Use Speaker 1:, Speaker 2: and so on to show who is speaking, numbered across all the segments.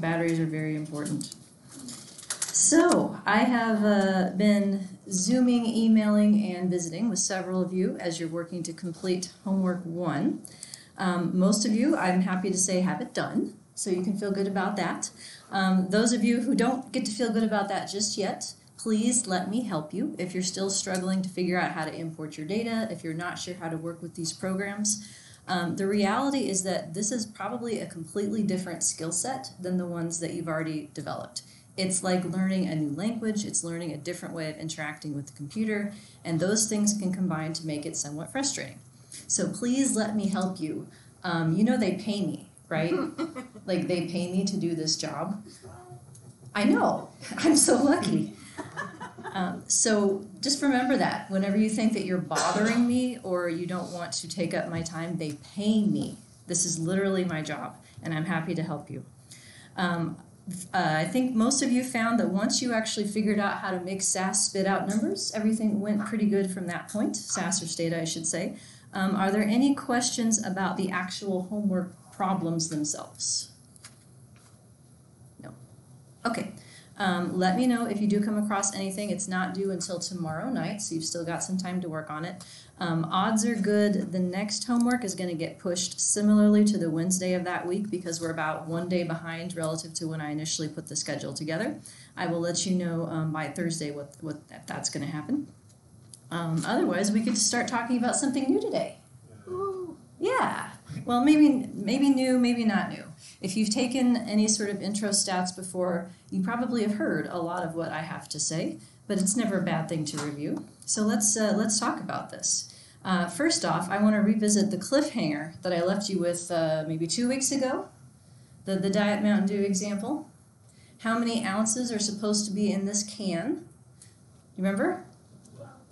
Speaker 1: Batteries are very important. So, I have uh, been Zooming, emailing, and visiting with several of you as you're working to complete homework one. Um, most of you, I'm happy to say, have it done, so you can feel good about that. Um, those of you who don't get to feel good about that just yet, please let me help you. If you're still struggling to figure out how to import your data, if you're not sure how to work with these programs, um, the reality is that this is probably a completely different skill set than the ones that you've already developed. It's like learning a new language, it's learning a different way of interacting with the computer, and those things can combine to make it somewhat frustrating. So please let me help you. Um, you know, they pay me, right? like, they pay me to do this job. I know, I'm so lucky. Um, so just remember that whenever you think that you're bothering me or you don't want to take up my time, they pay me. This is literally my job, and I'm happy to help you. Um, uh, I think most of you found that once you actually figured out how to make SAS spit out numbers, everything went pretty good from that point, SAS or Stata, I should say. Um, are there any questions about the actual homework problems themselves? No. Okay. Um, let me know if you do come across anything. It's not due until tomorrow night, so you've still got some time to work on it. Um, odds are good the next homework is going to get pushed similarly to the Wednesday of that week because we're about one day behind relative to when I initially put the schedule together. I will let you know um, by Thursday what, what if that's going to happen. Um, otherwise, we could start talking about something new today. Ooh. Yeah. Well, maybe maybe new, maybe not new. If you've taken any sort of intro stats before, you probably have heard a lot of what I have to say, but it's never a bad thing to review. So let's uh, let's talk about this. Uh, first off, I want to revisit the cliffhanger that I left you with uh, maybe two weeks ago, the the Diet Mountain Dew example. How many ounces are supposed to be in this can? You remember?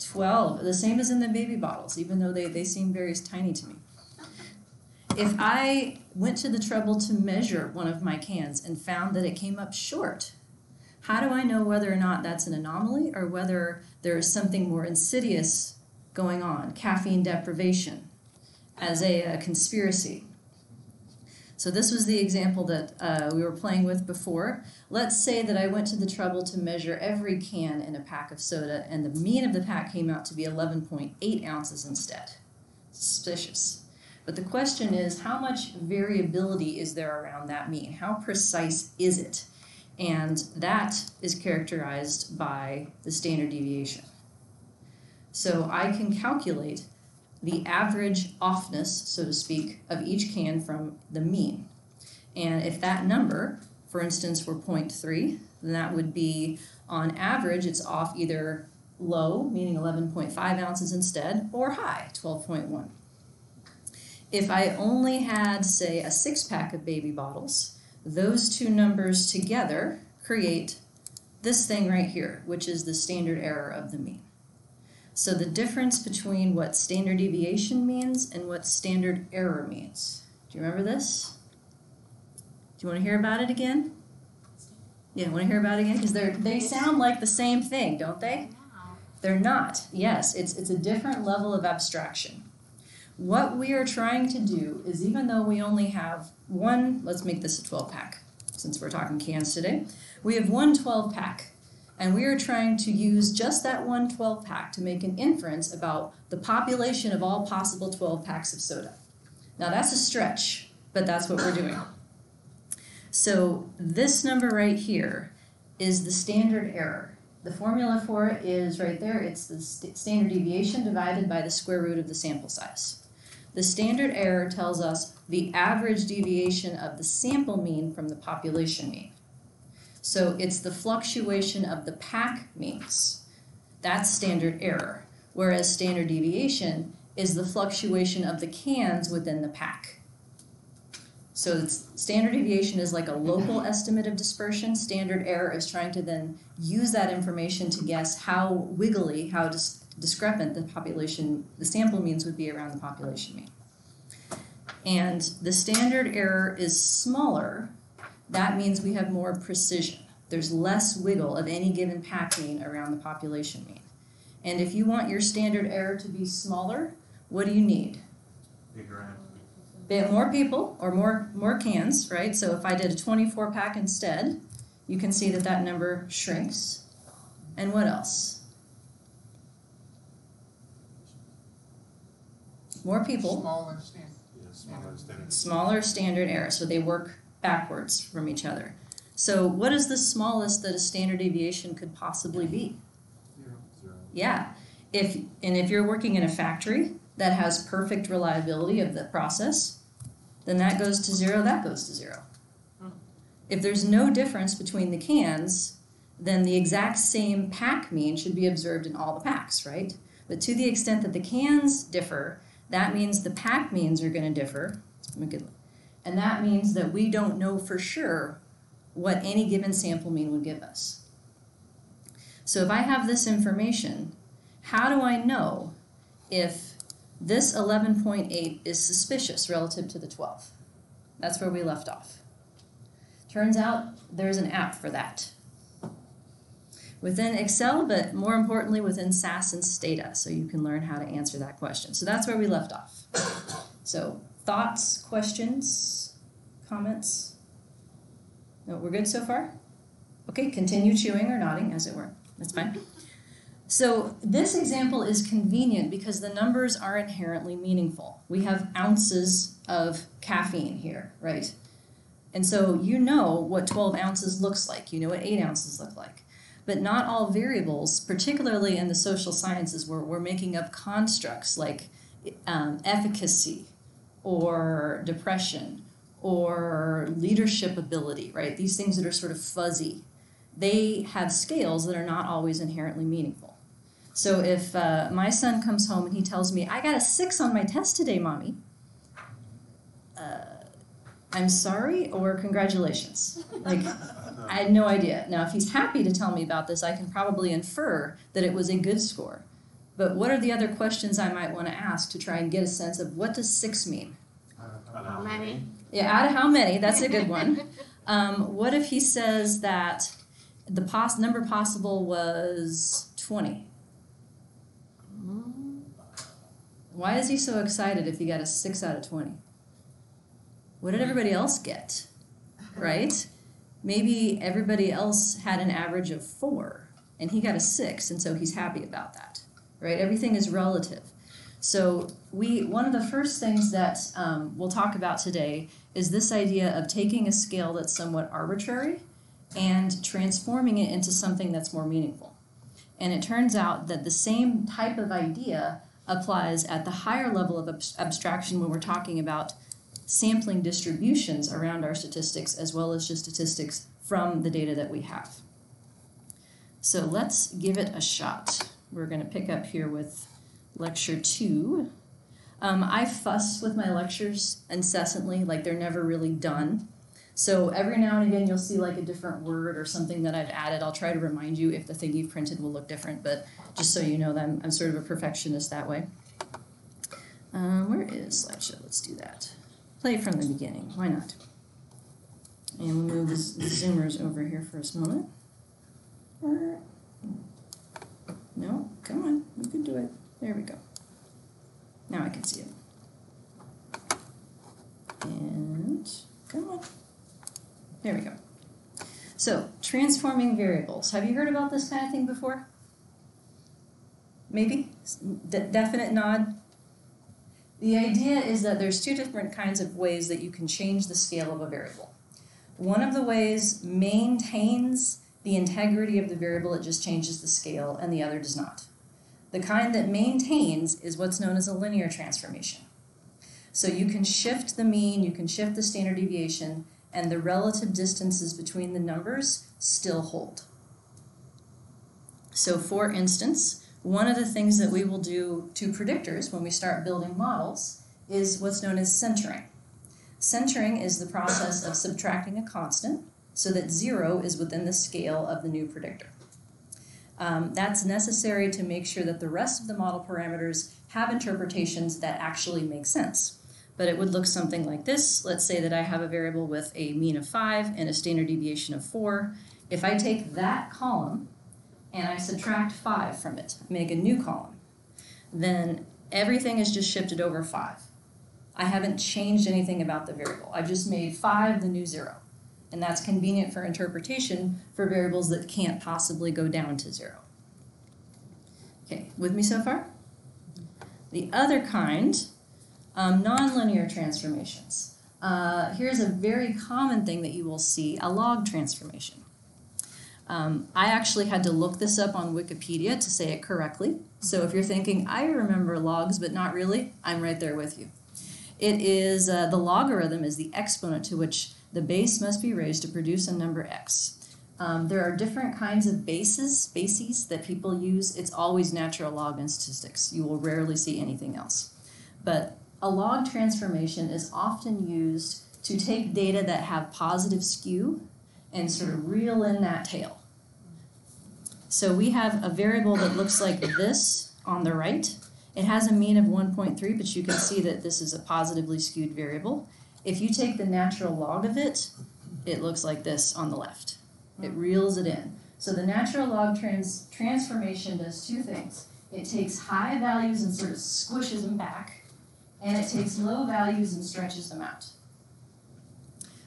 Speaker 1: 12. The same as in the baby bottles, even though they, they seem very tiny to me. If I went to the trouble to measure one of my cans and found that it came up short, how do I know whether or not that's an anomaly or whether there is something more insidious going on, caffeine deprivation, as a, a conspiracy? So this was the example that uh, we were playing with before. Let's say that I went to the trouble to measure every can in a pack of soda, and the mean of the pack came out to be 11.8 ounces instead. Suspicious. But the question is, how much variability is there around that mean? How precise is it? And that is characterized by the standard deviation. So I can calculate the average offness, so to speak, of each can from the mean. And if that number, for instance, were 0.3, then that would be on average, it's off either low, meaning 11.5 ounces instead, or high, 12.1 if I only had, say, a six pack of baby bottles, those two numbers together create this thing right here, which is the standard error of the mean. So the difference between what standard deviation means and what standard error means. Do you remember this? Do you want to hear about it again? Yeah, want to hear about it again? Because they they sound like the same thing, don't they? They're not. Yes, it's it's a different level of abstraction. What we are trying to do is even though we only have one, let's make this a 12 pack since we're talking cans today, we have one 12 pack. And we are trying to use just that one 12 pack to make an inference about the population of all possible 12 packs of soda. Now that's a stretch, but that's what we're doing. So this number right here is the standard error. The formula for it is right there. It's the st standard deviation divided by the square root of the sample size. The standard error tells us the average deviation of the sample mean from the population mean. So it's the fluctuation of the pack means. That's standard error. Whereas standard deviation is the fluctuation of the cans within the pack. So standard deviation is like a local estimate of dispersion. Standard error is trying to then use that information to guess how wiggly, how dis discrepant the population, the sample means would be around the population mean. And the standard error is smaller. That means we have more precision. There's less wiggle of any given pack mean around the population mean. And if you want your standard error to be smaller, what do you need?
Speaker 2: Bigger
Speaker 1: bit more people or more more cans, right? So if I did a 24 pack instead, you can see that that number shrinks. And what else? More people,
Speaker 2: Smaller stand.
Speaker 3: Yes, smaller standard.
Speaker 1: smaller standard error, so they work backwards from each other. So what is the smallest that a standard deviation could possibly be?
Speaker 2: Zero.
Speaker 3: Zero.
Speaker 1: Yeah. If and if you're working in a factory that has perfect reliability of the process, then that goes to zero, that goes to zero.
Speaker 2: Hmm.
Speaker 1: If there's no difference between the cans, then the exact same pack mean should be observed in all the packs, right? But to the extent that the cans differ, that means the pack means are going to differ. And that means that we don't know for sure what any given sample mean would give us. So if I have this information, how do I know if this 11.8 is suspicious relative to the 12? That's where we left off. Turns out there's an app for that. Within Excel, but more importantly within SAS and Stata, so you can learn how to answer that question. So that's where we left off. So thoughts, questions, comments? No, we're good so far? Okay, continue chewing or nodding, as it were. That's fine. So this example is convenient because the numbers are inherently meaningful. We have ounces of caffeine here, right? And so you know what 12 ounces looks like, you know what 8 ounces look like. But not all variables, particularly in the social sciences where we're making up constructs like um, efficacy or depression or leadership ability, right? These things that are sort of fuzzy, they have scales that are not always inherently meaningful. So if uh, my son comes home and he tells me, I got a six on my test today, mommy, uh, I'm sorry or congratulations. Like, I had no idea. Now, if he's happy to tell me about this, I can probably infer that it was a good score. But what are the other questions I might want to ask to try and get a sense of what does six mean?
Speaker 2: How many?
Speaker 1: Yeah, out of how many? That's a good one. Um, what if he says that the pos- number possible was 20? Why is he so excited if he got a 6 out of 20? What did everybody else get? Right? Maybe everybody else had an average of 4 and he got a 6 and so he's happy about that. Right? Everything is relative. So we one of the first things that um, we'll talk about today is this idea of taking a scale that's somewhat arbitrary and transforming it into something that's more meaningful. And it turns out that the same type of idea applies at the higher level of abs- abstraction when we're talking about sampling distributions around our statistics as well as just statistics from the data that we have. So let's give it a shot. We're going to pick up here with lecture two. Um, I fuss with my lectures incessantly, like they're never really done. So every now and again, you'll see like a different word or something that I've added. I'll try to remind you if the thing you've printed will look different, but just so you know that I'm, I'm sort of a perfectionist that way. Um, where is slideshow? Let's do that. Play from the beginning. Why not? And we'll move the, zoomers over here for a moment. No, come on, you can do it. There we go. Now I can see it. And come on. There we go. So, transforming variables. Have you heard about this kind of thing before? Maybe? De- definite nod? The idea is that there's two different kinds of ways that you can change the scale of a variable. One of the ways maintains the integrity of the variable, it just changes the scale, and the other does not. The kind that maintains is what's known as a linear transformation. So you can shift the mean, you can shift the standard deviation, and the relative distances between the numbers still hold. So, for instance, one of the things that we will do to predictors when we start building models is what's known as centering. Centering is the process of subtracting a constant so that zero is within the scale of the new predictor. Um, that's necessary to make sure that the rest of the model parameters have interpretations that actually make sense. But it would look something like this. Let's say that I have a variable with a mean of 5 and a standard deviation of 4. If I take that column and I subtract 5 from it, make a new column, then everything is just shifted over 5. I haven't changed anything about the variable. I've just made five the new zero. And that's convenient for interpretation for variables that can't possibly go down to zero. Okay, with me so far? The other kind, um, nonlinear transformations. Uh, here's a very common thing that you will see, a log transformation. Um, I actually had to look this up on Wikipedia to say it correctly. So if you're thinking, I remember logs, but not really, I'm right there with you. It is uh, the logarithm is the exponent to which the base must be raised to produce a number x. Um, there are different kinds of bases, bases that people use. It's always natural log in statistics. You will rarely see anything else. But a log transformation is often used to take data that have positive skew and sort of reel in that tail. So we have a variable that looks like this on the right. It has a mean of 1.3, but you can see that this is a positively skewed variable. If you take the natural log of it, it looks like this on the left. It reels it in. So the natural log trans transformation does two things. It takes high values and sort of squishes them back, and it takes low values and stretches them out.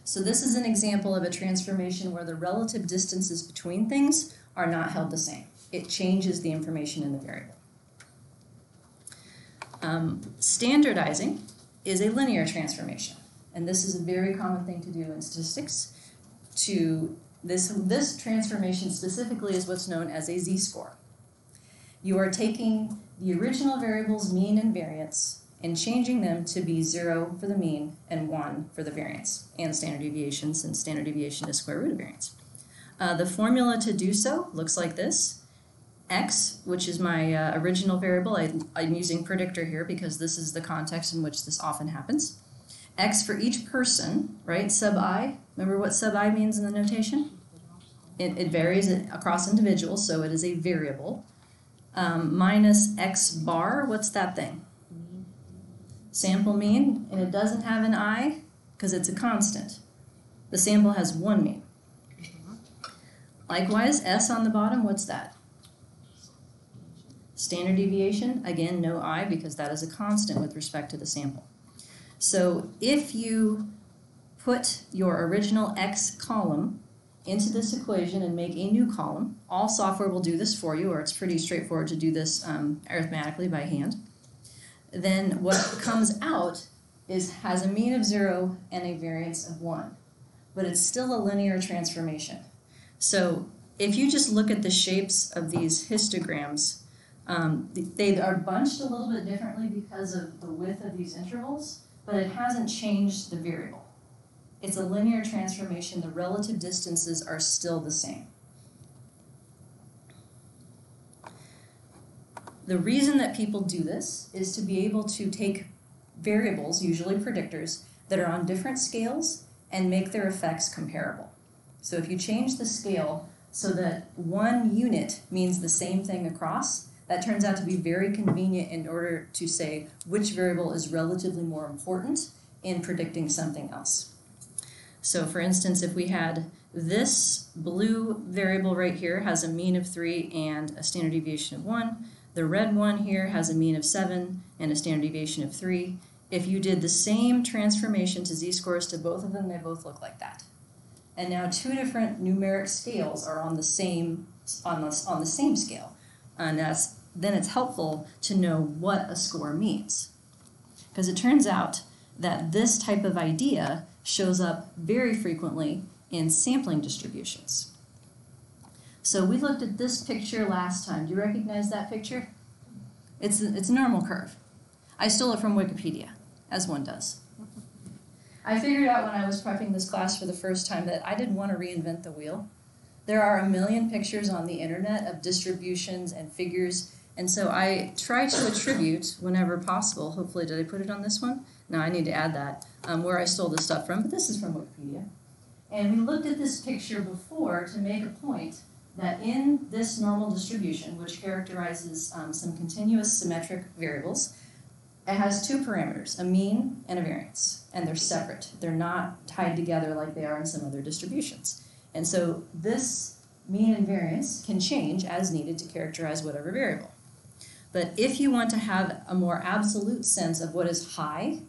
Speaker 1: So this is an example of a transformation where the relative distances between things are not held the same. It changes the information in the variable. Um, standardizing is a linear transformation, and this is a very common thing to do in statistics. To this, this transformation specifically is what's known as a z-score. You are taking the original variables mean and variance and changing them to be zero for the mean and one for the variance and standard deviation since standard deviation is square root of variance. Uh, the formula to do so looks like this. X, which is my uh, original variable, I, I'm using predictor here because this is the context in which this often happens. X for each person, right, sub i, remember what sub i means in the notation? It, it varies across individuals, so it is a variable. Um, minus x bar, what's that thing? Sample mean, and it doesn't have an i because it's a constant. The sample has one mean. Likewise, S on the bottom, what's that? Standard deviation, again, no I because that is a constant with respect to the sample. So if you put your original X column into this equation and make a new column, all software will do this for you, or it's pretty straightforward to do this um, arithmetically by hand. Then what comes out is has a mean of zero and a variance of one, but it's still a linear transformation. So if you just look at the shapes of these histograms, um, they are bunched a little bit differently because of the width of these intervals, but it hasn't changed the variable. It's a linear transformation. The relative distances are still the same. The reason that people do this is to be able to take variables, usually predictors, that are on different scales and make their effects comparable. So if you change the scale so that one unit means the same thing across, that turns out to be very convenient in order to say which variable is relatively more important in predicting something else. So for instance, if we had this blue variable right here has a mean of 3 and a standard deviation of 1, the red one here has a mean of 7 and a standard deviation of 3. If you did the same transformation to z-scores to both of them, they both look like that. And now two different numeric scales are on the same on the, on the same scale. And that's then it's helpful to know what a score means. Because it turns out that this type of idea shows up very frequently in sampling distributions so we looked at this picture last time do you recognize that picture it's it's a normal curve i stole it from wikipedia as one does I figured out when I was prepping this class for the first time that I didn't want to reinvent the wheel. There are a million pictures on the internet of distributions and figures, and so I try to attribute whenever possible. Hopefully, did I put it on this one? No, I need to add that um, where I stole this stuff from, but this is from Wikipedia. And we looked at this picture before to make a point that in this normal distribution, which characterizes um, some continuous symmetric variables, it has two parameters, a mean and a variance, and they're separate. They're not tied together like they are in some other distributions. And so this mean and variance can change as needed to characterize whatever variable. But if you want to have a more absolute sense of what is high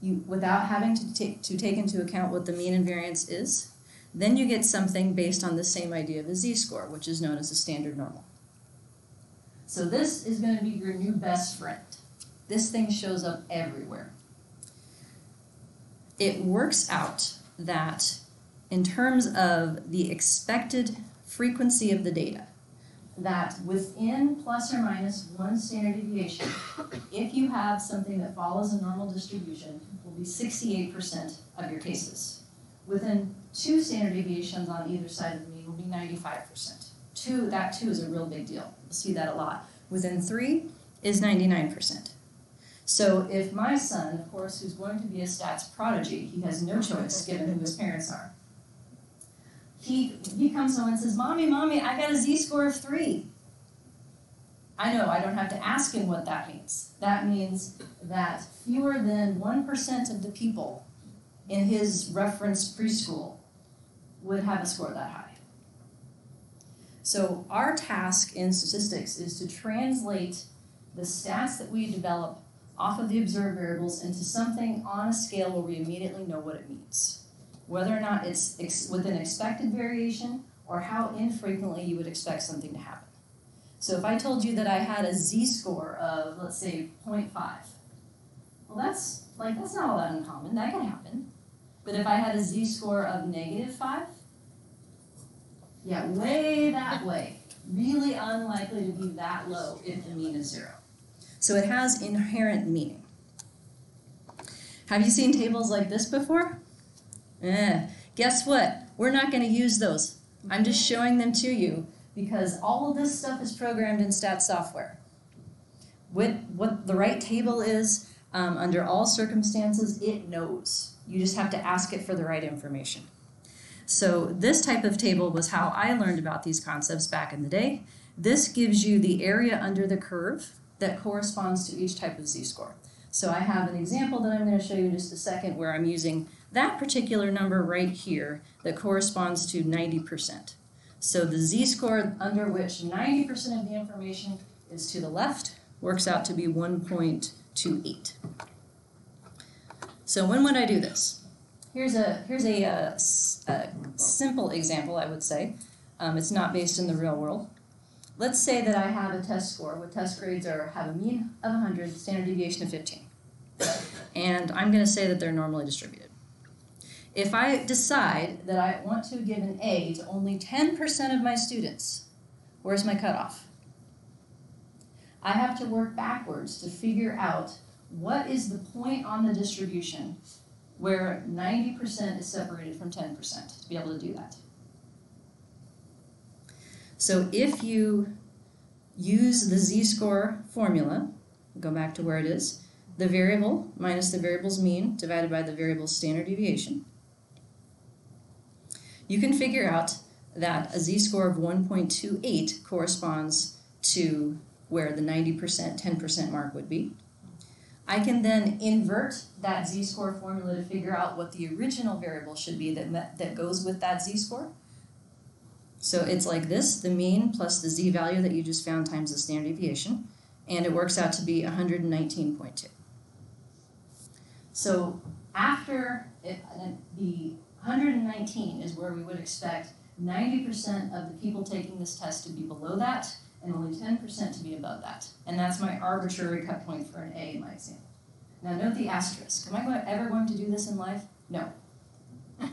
Speaker 1: you, without having to take, to take into account what the mean and variance is, then you get something based on the same idea of a z-score, which is known as a standard normal. So this is gonna be your new best friend. This thing shows up everywhere. It works out that in terms of the expected frequency of the data, that within plus or minus one standard deviation, if you have something that follows a normal distribution, will be sixty-eight percent of your cases. Within two standard deviations on either side of the mean will be ninety-five percent. Two, that two is a real big deal. You'll see that a lot. Within three is ninety-nine percent. So if my son, of course, who's going to be a stats prodigy, he has no choice given who his parents are. He he comes home and says, Mommy, Mommy, I got a Z score of three. I know, I don't have to ask him what that means. That means that fewer than 1% of the people in his reference preschool would have a score that high. So, our task in statistics is to translate the stats that we develop off of the observed variables into something on a scale where we immediately know what it means. Whether or not it's ex- within expected variation or how infrequently you would expect something to happen. So if I told you that I had a z-score of, let's say, 0.5, well, that's like that's not all that uncommon. That can happen. But if I had a z-score of negative five, yeah, way that way. Really unlikely to be that low if the mean is zero. So it has inherent meaning. Have you seen tables like this before? Eh, guess what? We're not going to use those. I'm just showing them to you because all of this stuff is programmed in stat software. What, what the right table is, um, under all circumstances, it knows. You just have to ask it for the right information. So, this type of table was how I learned about these concepts back in the day. This gives you the area under the curve that corresponds to each type of z score. So, I have an example that I'm going to show you in just a second where I'm using that particular number right here that corresponds to 90%. So the z-score under which 90% of the information is to the left works out to be 1.28. So when would I do this? Here's a here's a, a, a simple example, I would say. Um, it's not based in the real world. Let's say that I have a test score where test grades are have a mean of 100, standard deviation of 15, and I'm going to say that they're normally distributed. If I decide that I want to give an A to only 10% of my students, where's my cutoff? I have to work backwards to figure out what is the point on the distribution where 90% is separated from 10% to be able to do that. So if you use the z-score formula, go back to where it is, the variable minus the variable's mean divided by the variable's standard deviation, you can figure out that a z-score of 1.28 corresponds to where the 90%, 10% mark would be. I can then invert that z-score formula to figure out what the original variable should be that, that goes with that z-score. So it's like this, the mean plus the z value that you just found times the standard deviation, and it works out to be 119.2. So after it, the 119 is where we would expect 90% of the people taking this test to be below that and only 10% to be above that. And that's my arbitrary cut point for an A in my example. Now note the asterisk. Am I ever going to do this in life? No.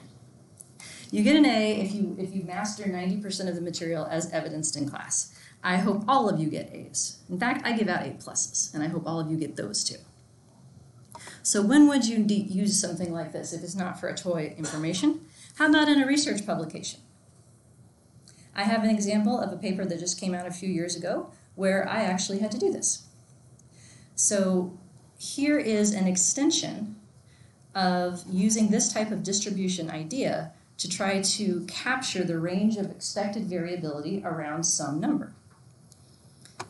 Speaker 1: you get an A if you if you master 90% of the material as evidenced in class. I hope all of you get A's. In fact, I give out A pluses, and I hope all of you get those too. So when would you use something like this if it's not for a toy information? How about in a research publication? I have an example of a paper that just came out a few years ago where I actually had to do this. So here is an extension of using this type of distribution idea to try to capture the range of expected variability around some number.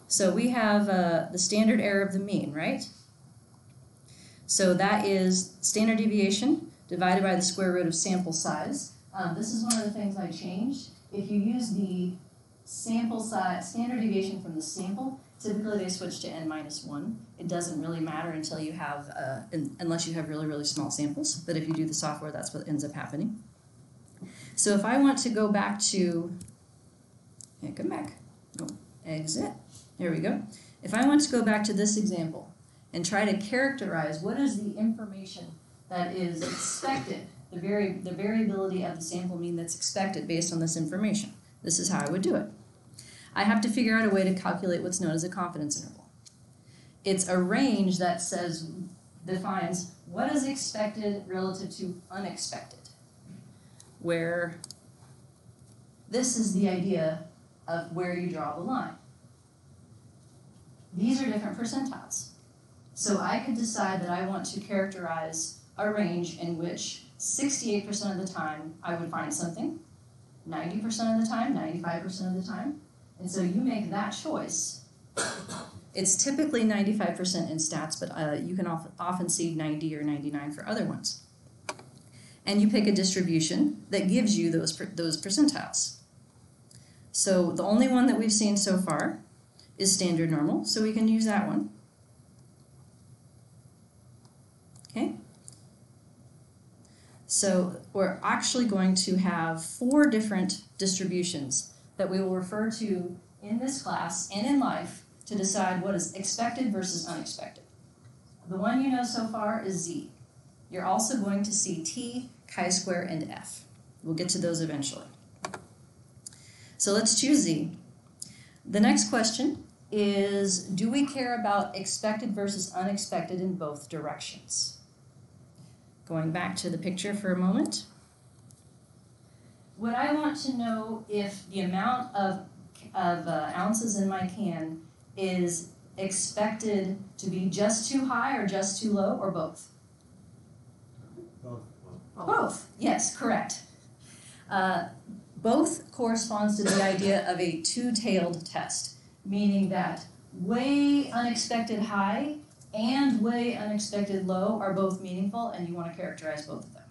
Speaker 1: So we have uh, the standard error of the mean, right? So that is standard deviation divided by the square root of sample size. Um, this is one of the things I changed. If you use the sample size, standard deviation from the sample Typically, they switch to n minus one. It doesn't really matter until you have, uh, un- unless you have really, really small samples. But if you do the software, that's what ends up happening. So if I want to go back to, yeah, come back. Oh, exit. There we go. If I want to go back to this example and try to characterize what is the information that is expected, the vari- the variability of the sample mean that's expected based on this information. This is how I would do it. I have to figure out a way to calculate what's known as a confidence interval. It's a range that says defines what is expected relative to unexpected. Where this is the idea of where you draw the line. These are different percentiles. So I could decide that I want to characterize a range in which 68% of the time I would find something, 90% of the time, 95% of the time. And so you make that choice. It's typically 95% in stats, but uh, you can often see 90 or 99 for other ones. And you pick a distribution that gives you those, those percentiles. So the only one that we've seen so far is standard normal, so we can use that one. Okay? So we're actually going to have four different distributions that we will refer to in this class and in life to decide what is expected versus unexpected. The one you know so far is Z. You're also going to see T, chi-square, and F. We'll get to those eventually. So let's choose Z. The next question is Do we care about expected versus unexpected in both directions? Going back to the picture for a moment. What I want to know if the amount of, of uh, ounces in my can is expected to be just too high or just too low or both?
Speaker 2: Both.
Speaker 1: Both, yes, correct. Uh, both corresponds to the idea of a two-tailed test, meaning that way unexpected high and way unexpected low are both meaningful and you want to characterize both of them.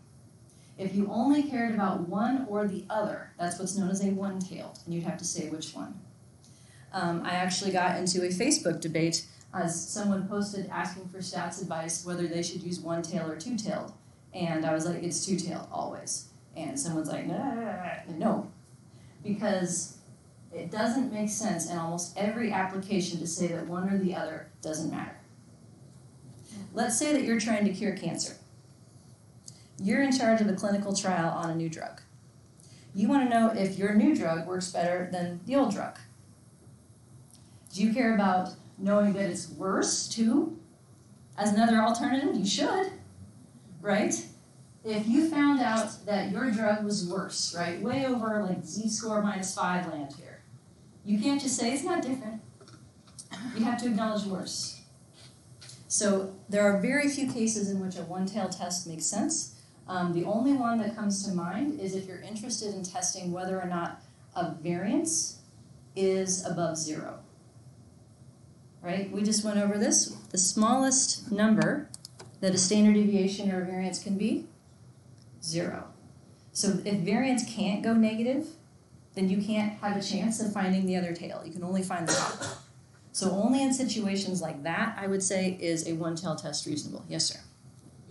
Speaker 1: If you only cared about one or the other, that's what's known as a one-tailed, and you'd have to say which one. Um, I actually got into a Facebook debate as someone posted asking for stats advice whether they should use one-tailed or two-tailed. And I was like, it's two tailed always. And someone's like, no, no. Because it doesn't make sense in almost every application to say that one or the other doesn't matter. Let's say that you're trying to cure cancer. You're in charge of a clinical trial on a new drug. You want to know if your new drug works better than the old drug. Do you care about knowing that it's worse too? As another alternative, you should right? If you found out that your drug was worse, right, way over like z score minus five land here, you can't just say it's not different. You have to acknowledge worse. So there are very few cases in which a one-tailed test makes sense. Um, the only one that comes to mind is if you're interested in testing whether or not a variance is above zero. Right? We just went over this. The smallest number that a standard deviation or a variance can be? Zero. So if variance can't go negative, then you can't have a chance of finding the other tail. You can only find the top. So only in situations like that, I would say, is a one-tail test reasonable. Yes, sir.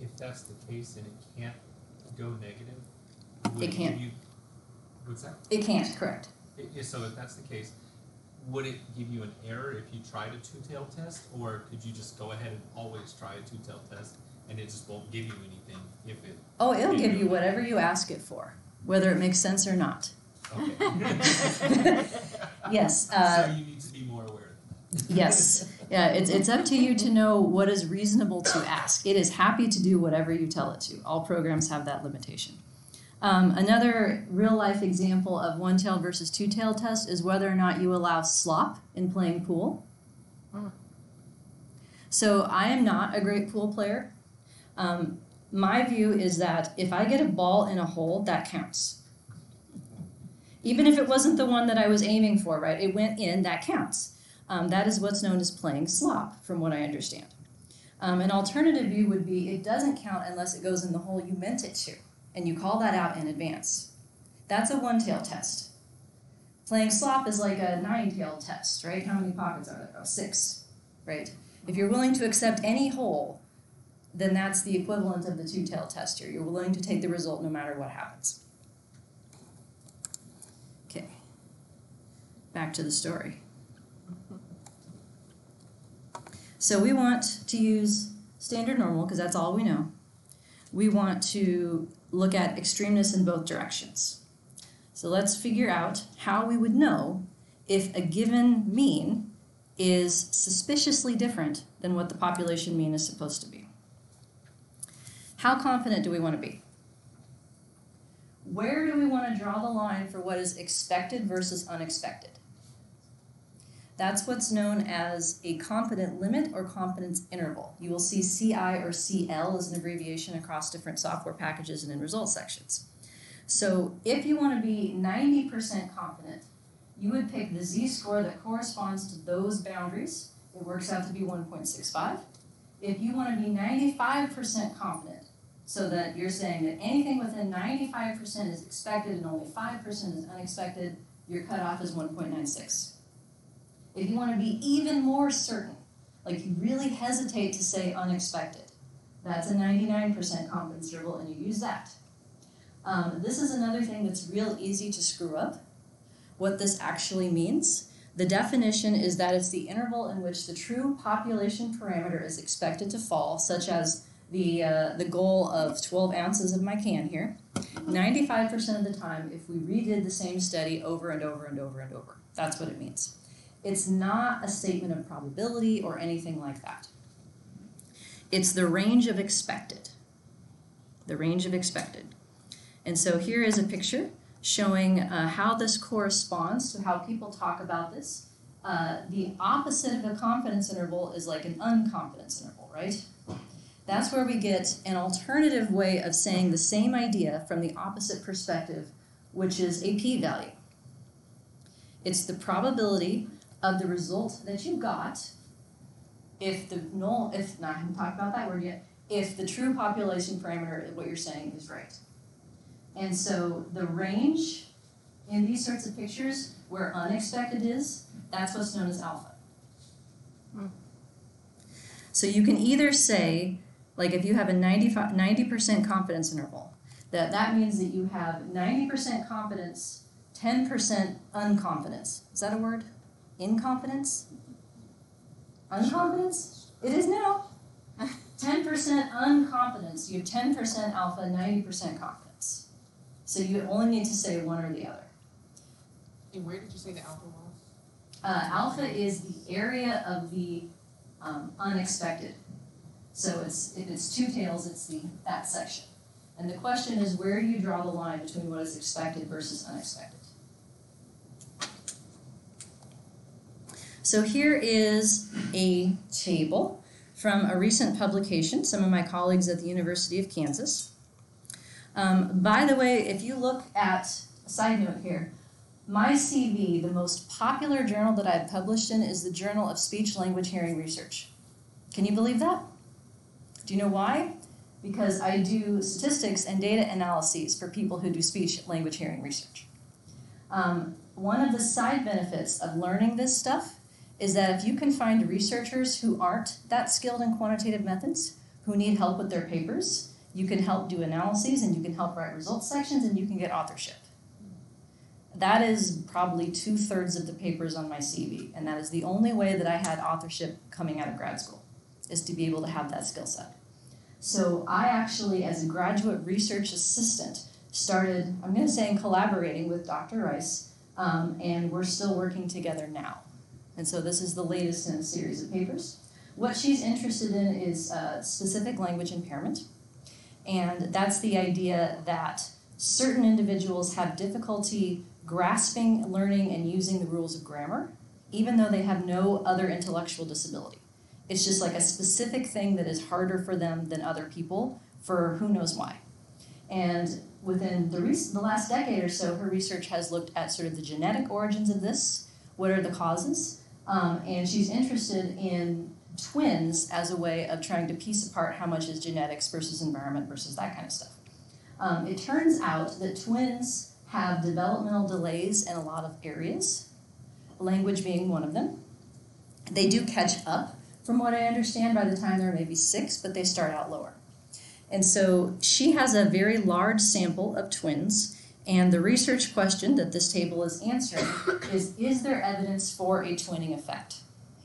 Speaker 3: If that's the case then it can't go negative, would
Speaker 1: It can't.
Speaker 3: you, what's that?
Speaker 1: It can't, correct.
Speaker 3: I- I- so if that's the case, would it give you an error if you tried a two-tail test, or could you just go ahead and always try a two-tail test and it just won't give you anything if it?
Speaker 1: Oh, it'll give you whatever you ask it for, whether it makes sense or not.
Speaker 3: Okay.
Speaker 1: Yes. Uh,
Speaker 3: so you need to be more aware.
Speaker 1: Yes. Yeah, it's, it's up to you to know what is reasonable to ask. It is happy to do whatever you tell it to. All programs have that limitation. Um, another real life example of one tailed versus two tailed test is whether or not you allow slop in playing pool. So I am not a great pool player. Um, my view is that if I get a ball in a hole, that counts. Even if it wasn't the one that I was aiming for, right? It went in, that counts. Um, that is what's known as playing slop, from what I understand. Um, an alternative view would be it doesn't count unless it goes in the hole you meant it to, and you call that out in advance. That's a one tail test. Playing slop is like a nine tail test, right? How many pockets are there? Oh, six, right? If you're willing to accept any hole, then that's the equivalent of the two tail test here. You're willing to take the result no matter what happens. Okay. Back to the story. So we want to use standard normal because that's all we know. We want to look at extremeness in both directions. So let's figure out how we would know if a given mean is suspiciously different than what the population mean is supposed to be. How confident do we want to be? Where do we want to draw the line for what is expected versus unexpected? That's what's known as a confident limit or confidence interval. You will see CI or CL as an abbreviation across different software packages and in results sections. So if you want to be 90% confident, you would pick the z-score that corresponds to those boundaries. It works out to be 1.65. If you want to be 95% confident, so that you're saying that anything within 95% is expected and only 5% is unexpected, your cutoff is 1.96. If you want to be even more certain, like you really hesitate to say unexpected, that's a 99% confidence interval, and you use that. Um, this is another thing that's real easy to screw up. What this actually means the definition is that it's the interval in which the true population parameter is expected to fall, such as the, uh, the goal of 12 ounces of my can here. 95% of the time, if we redid the same study over and over and over and over, that's what it means. It's not a statement of probability or anything like that. It's the range of expected. The range of expected. And so here is a picture showing uh, how this corresponds to how people talk about this. Uh, the opposite of a confidence interval is like an unconfidence interval, right? That's where we get an alternative way of saying the same idea from the opposite perspective, which is a p value. It's the probability of the result that you got if the null, if not, I haven't talked about that word yet, if the true population parameter, what you're saying, is right. And so the range in these sorts of pictures where unexpected is, that's what's known as alpha.
Speaker 4: Hmm.
Speaker 1: So you can either say, like if you have a 95, 90% confidence interval, that that means that you have 90% confidence, 10% unconfidence. Is that a word? Inconfidence? Unconfidence? It is now. 10% unconfidence, you have 10% alpha, 90% confidence. So you only need to say one or the other.
Speaker 4: And where did you say the alpha was?
Speaker 1: Uh, alpha is the area of the um, unexpected. So it's if it's two tails, it's the that section. And the question is, where do you draw the line between what is expected versus unexpected? So here is a table from a recent publication, some of my colleagues at the University of Kansas. Um, by the way, if you look at, a side note here, my CV, the most popular journal that I've published in is the Journal of Speech Language Hearing Research. Can you believe that? Do you know why? Because I do statistics and data analyses for people who do speech language hearing research. Um, one of the side benefits of learning this stuff is that if you can find researchers who aren't that skilled in quantitative methods, who need help with their papers, you can help do analyses and you can help write results sections and you can get authorship. That is probably two thirds of the papers on my CV, and that is the only way that I had authorship coming out of grad school, is to be able to have that skill set. So I actually, as a graduate research assistant, started, I'm going to say, in collaborating with Dr. Rice, um, and we're still working together now. And so this is the latest in a series of papers. What she's interested in is uh, specific language impairment, and that's the idea that certain individuals have difficulty grasping, learning, and using the rules of grammar, even though they have no other intellectual disability. It's just like a specific thing that is harder for them than other people for who knows why. And within the, the last decade or so, her research has looked at sort of the genetic origins of this, what are the causes, um, and she's interested in twins as a way of trying to piece apart how much is genetics versus environment versus that kind of stuff. Um, it turns out that twins have developmental delays in a lot of areas, language being one of them. They do catch up, from what I understand, by the time they're maybe six, but they start out lower. And so she has a very large sample of twins, and the research question that this table is answering is Is there evidence for a twinning effect?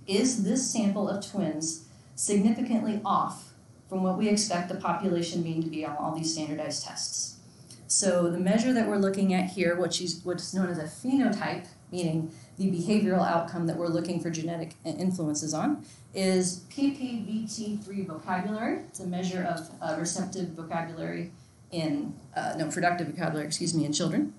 Speaker 1: Is this sample of twins significantly off from what we expect the population mean to be on all these standardized tests? So the measure that we're looking at here, what's known as a phenotype, meaning the behavioral outcome that we're looking for genetic influences on, is PPVT3 vocabulary. It's a measure of uh, receptive vocabulary in, uh, no, productive vocabulary, excuse me, in children.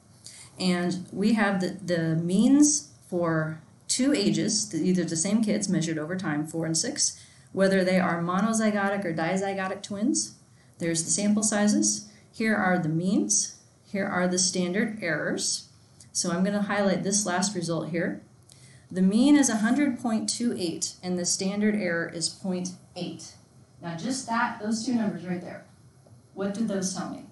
Speaker 1: And we have the, the means for two ages, either the same kids measured over time, four and six, whether they are monozygotic or dizygotic twins. There's the sample sizes. Here are the means. Here are the standard errors. So I'm going to highlight this last result here. The mean is 100.28 and the standard error is 0.8. Now just that, those two numbers right there. What do those tell me?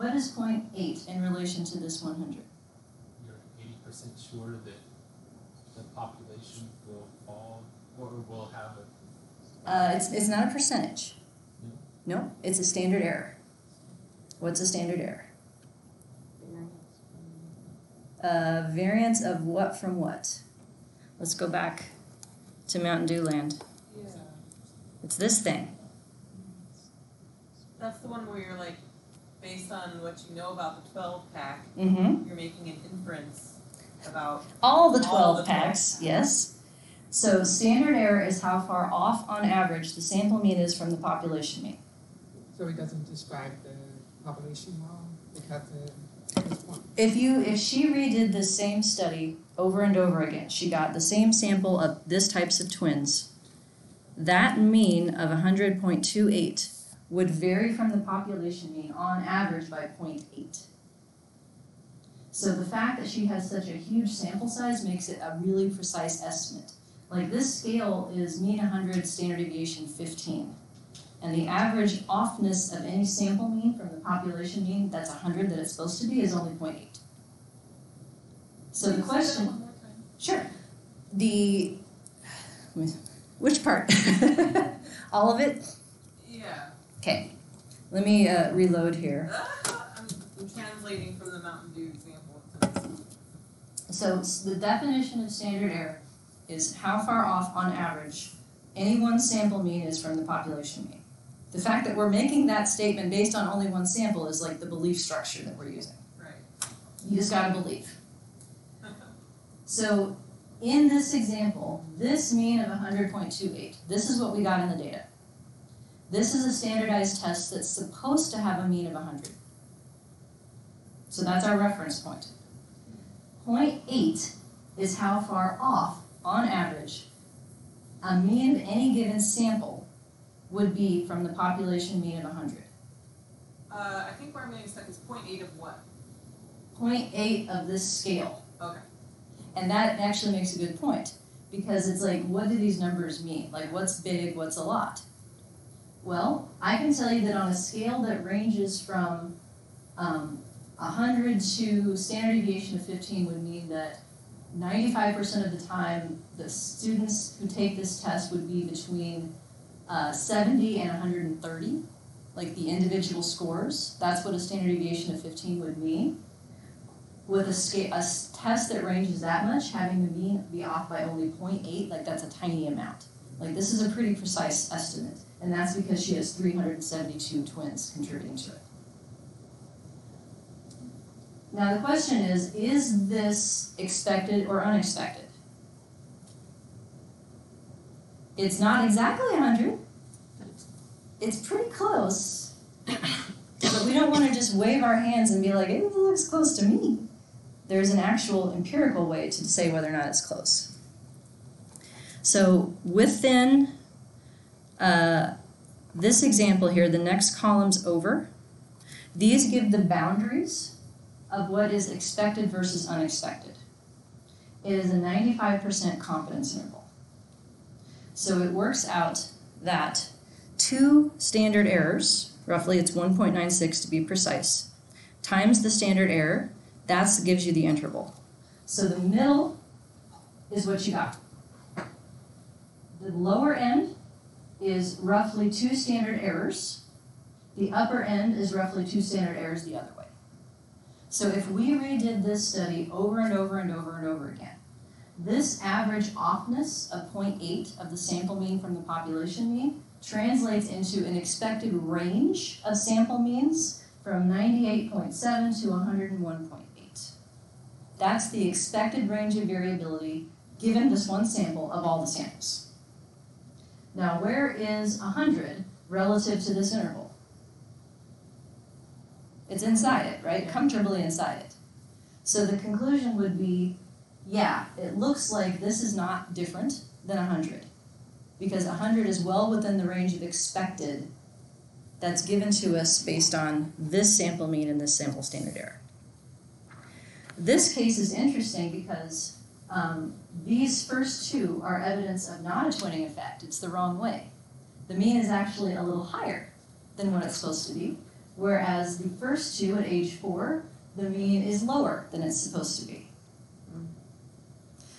Speaker 1: What is eight in relation to this 100?
Speaker 3: You're eighty percent sure that the population will fall or will have a
Speaker 1: Uh, it's, it's not a percentage.
Speaker 3: No.
Speaker 1: No, it's a standard error. What's a standard error? Uh, variance of what from what? Let's go back to Mountain Dew Land.
Speaker 4: Yeah.
Speaker 1: It's this thing.
Speaker 5: That's the one where you're like, based on what you know about the twelve pack,
Speaker 1: Mm-hmm.
Speaker 5: you're making an inference about
Speaker 1: All the
Speaker 5: All
Speaker 1: 12
Speaker 5: the 12
Speaker 1: packs, yes. So standard error is how far off on average the sample mean is from the population mean.
Speaker 6: So it doesn't describe the population well, because the, this one,
Speaker 1: If you if she redid the same study over and over again, she got the same sample of this types of twins. That mean of 100.28 would vary from the population mean on average by 0.8. So the fact that she has such a huge sample size makes it a really precise estimate. Like this scale is mean 100, standard deviation 15. And the average offness of any sample mean from the population mean, that's 100 that it's supposed to be, is only 0.8. So the question, sure, the, which part? All of it?
Speaker 5: yeah.
Speaker 1: Okay, let me uh, reload here.
Speaker 5: I'm, I'm translating from the Mountain Dew example.
Speaker 1: So the definition of standard error is how far off on average any one sample mean is from the population mean. The fact that we're making that statement based on only one sample is like the belief structure that we're using.
Speaker 5: Right.
Speaker 1: You just gotta believe. Uh-huh. So in this example, this mean of 100.28, this is what we got in the data. This is a standardized test that's supposed to have a mean of 100. So that's our reference point. 0.8 is how far off, on average, a mean of any given sample would be from the population mean of 100.
Speaker 5: Uh, I think where I'm getting stuck is point 0.8 of what?
Speaker 1: 0.8 of this scale.
Speaker 5: Okay.
Speaker 1: And that actually makes a good point because it's like, what do these numbers mean? Like, what's big, what's a lot? Well, I can tell you that on a scale that ranges from um, 100 to standard deviation of 15 would mean that 95% of the time, the students who take this test would be between uh, 70 and 130, like the individual scores. That's what a standard deviation of 15 would mean with a a test that ranges that much, having the mean be off by only 0.8, like that's a tiny amount. Like this is a pretty precise estimate, and that's because she has 372 twins contributing to it. Now the question is, is this expected or unexpected? It's not exactly 100. It's pretty close. But we don't want to just wave our hands and be like, it looks close to me there's an actual empirical way to say whether or not it's close. So within uh, this example here, the next column's over. These give the boundaries of what is expected versus unexpected. it is a ninety-five percent confidence interval. So it works out that two standard errors, roughly it's one point nine six to be precise, times the standard error, that gives you the interval. So the middle is what you got. The lower end is roughly two standard errors. The upper end is roughly two standard errors the other way. So if we redid this study over and over and over and over again, this average offness of 0.8 of the sample mean from the population mean translates into an expected range of sample means from 98.7 to 101.8. That's the expected range of variability given this one sample of all the samples. Now, where is 100 relative to this interval? It's inside it, right? Comfortably inside it. So the conclusion would be yeah, it looks like this is not different than 100 because 100 is well within the range of expected that's given to us based on this sample mean and this sample standard error. This case is interesting because um, these first two are evidence of not a twinning effect. It's the wrong way. The mean is actually a little higher than what it's supposed to be, whereas the first two at age four, the mean is lower than it's supposed to be.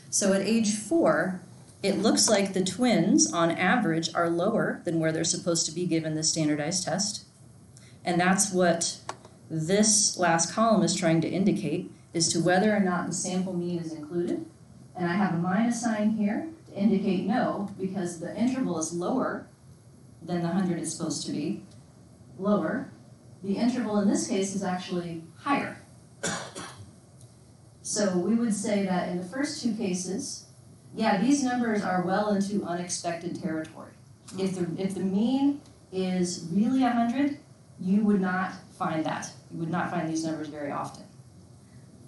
Speaker 1: So at age four, it looks like the twins, on average, are lower than where they're supposed to be given the standardized test. And that's what this last column is trying to indicate as to whether or not the sample mean is included. And I have a minus sign here to indicate no, because the interval is lower than the 100 is supposed to be. Lower. The interval in this case is actually higher. So we would say that in the first two cases, yeah, these numbers are well into unexpected territory. If the, if the mean is really 100, you would not find that. You would not find these numbers very often.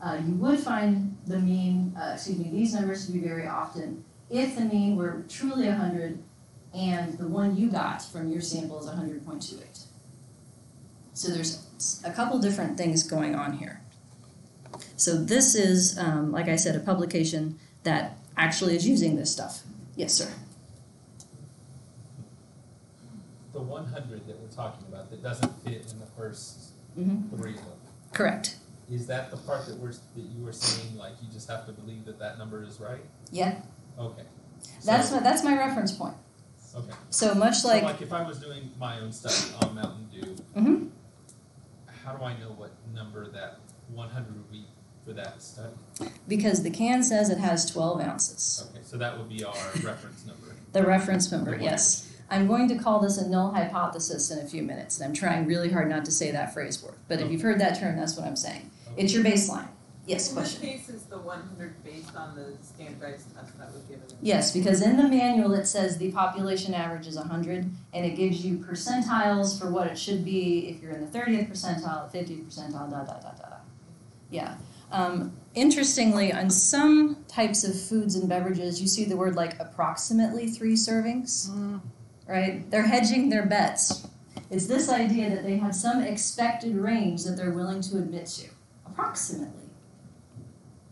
Speaker 1: Uh, you would find the mean, uh, excuse me, these numbers to be very often if the mean were truly 100 and the one you got from your sample is 100.28. So there's a couple different things going on here. So this is, um, like I said, a publication that actually is using this stuff. Yes, sir.
Speaker 3: The one hundred that we're talking about that doesn't fit in the first
Speaker 1: mm-hmm.
Speaker 3: three of them,
Speaker 1: Correct.
Speaker 3: is that the part that we're, that you were saying, like, you just have to believe that that number is right?
Speaker 1: Yeah,
Speaker 3: Okay.
Speaker 1: that's
Speaker 3: So-
Speaker 1: my, that's my reference point.
Speaker 3: Okay.
Speaker 1: So much
Speaker 3: So
Speaker 1: like,
Speaker 3: like if I was doing my own study on Mountain Dew,
Speaker 1: mm-hmm.
Speaker 3: how do I know what number that one hundred would be for that study?
Speaker 1: because the can says it has 12 ounces.
Speaker 3: Okay, so that would be our reference number.
Speaker 1: The reference number,
Speaker 3: The
Speaker 1: yes. I'm going to call this a null hypothesis in a few minutes, and I'm trying really hard not to say that phrase word. But if you've heard that term, that's what I'm saying. It's your baseline. Yes,
Speaker 5: In this
Speaker 1: question.
Speaker 5: case, is the one hundred based on the standardized test that was given?
Speaker 1: Yes, because in the manual it says the population average is 100, and it gives you percentiles for what it should be if you're in the 30th percentile, 50th percentile, da da da da. da. Yeah. Um, interestingly, on some types of foods and beverages, you see the word like approximately three servings, right? They're hedging their bets. It's this idea that they have some expected range that they're willing to admit to. Approximately.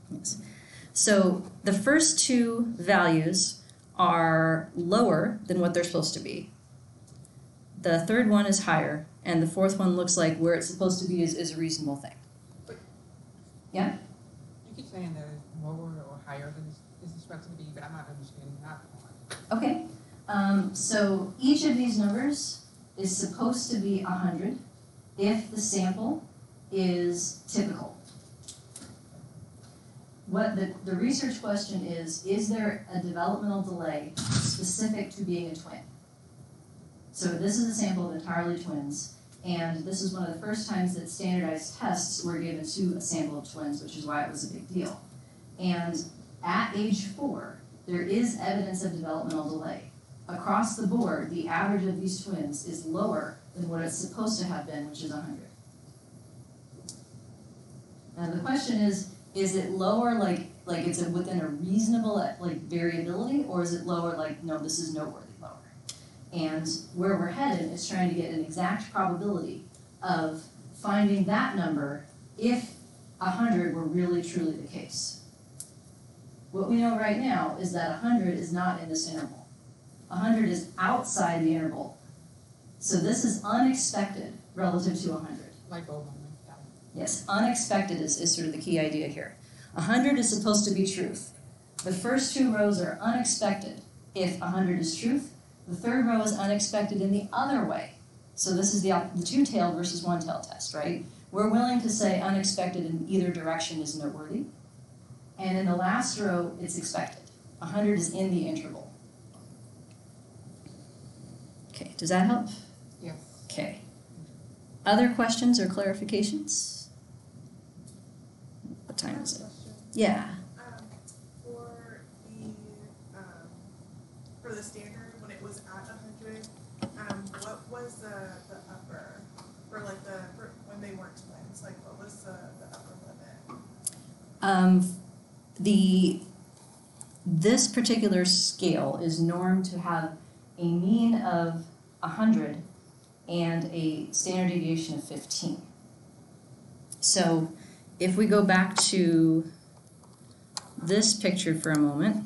Speaker 1: Yes. So the first two values are lower than what they're supposed to be. The third one is higher, and the fourth one looks like where it's supposed to be is, is a reasonable thing.
Speaker 6: You keep saying that it's lower or higher than it's expected to be, but I'm not understanding that part.
Speaker 1: Okay, um, so each of these numbers is supposed to be 100 if the sample is typical. What the, the research question is is there a developmental delay specific to being a twin? So, this is a sample of entirely twins, and this is one of the first times that standardized tests were given to a sample of twins, which is why it was a big deal. And at age four, there is evidence of developmental delay. Across the board, the average of these twins is lower than what it's supposed to have been, which is 100. Now the question is, is it lower like like it's within a reasonable like variability, or is it lower like no, this is noteworthy? And where we're headed is trying to get an exact probability of finding that number if 100 were really truly the case. What we know right now is that hundred is not in this interval. hundred is outside the interval. So this is unexpected relative to hundred.
Speaker 6: Light bulb moment, got it.
Speaker 1: Yes, unexpected is, is sort of the key idea here. 100 is supposed to be truth. The first two rows are unexpected if 100 is truth. The third row is unexpected in the other way. So this is the, the two-tailed versus one-tailed test, right? We're willing to say unexpected in either direction is noteworthy. And in the last row, it's expected. 100 is in the interval. Okay, does that help?
Speaker 6: Yes.
Speaker 1: Okay. Other questions or clarifications? What time is it? Yeah.
Speaker 7: Um, for the, um, for the standard, when it was at a hundred, um, what was the, the upper, for like the, for when they weren't twins, like what was the, the upper limit?
Speaker 1: Um, the this particular scale is normed to have a mean of 100 and a standard deviation of 15. So if we go back to this picture for a moment,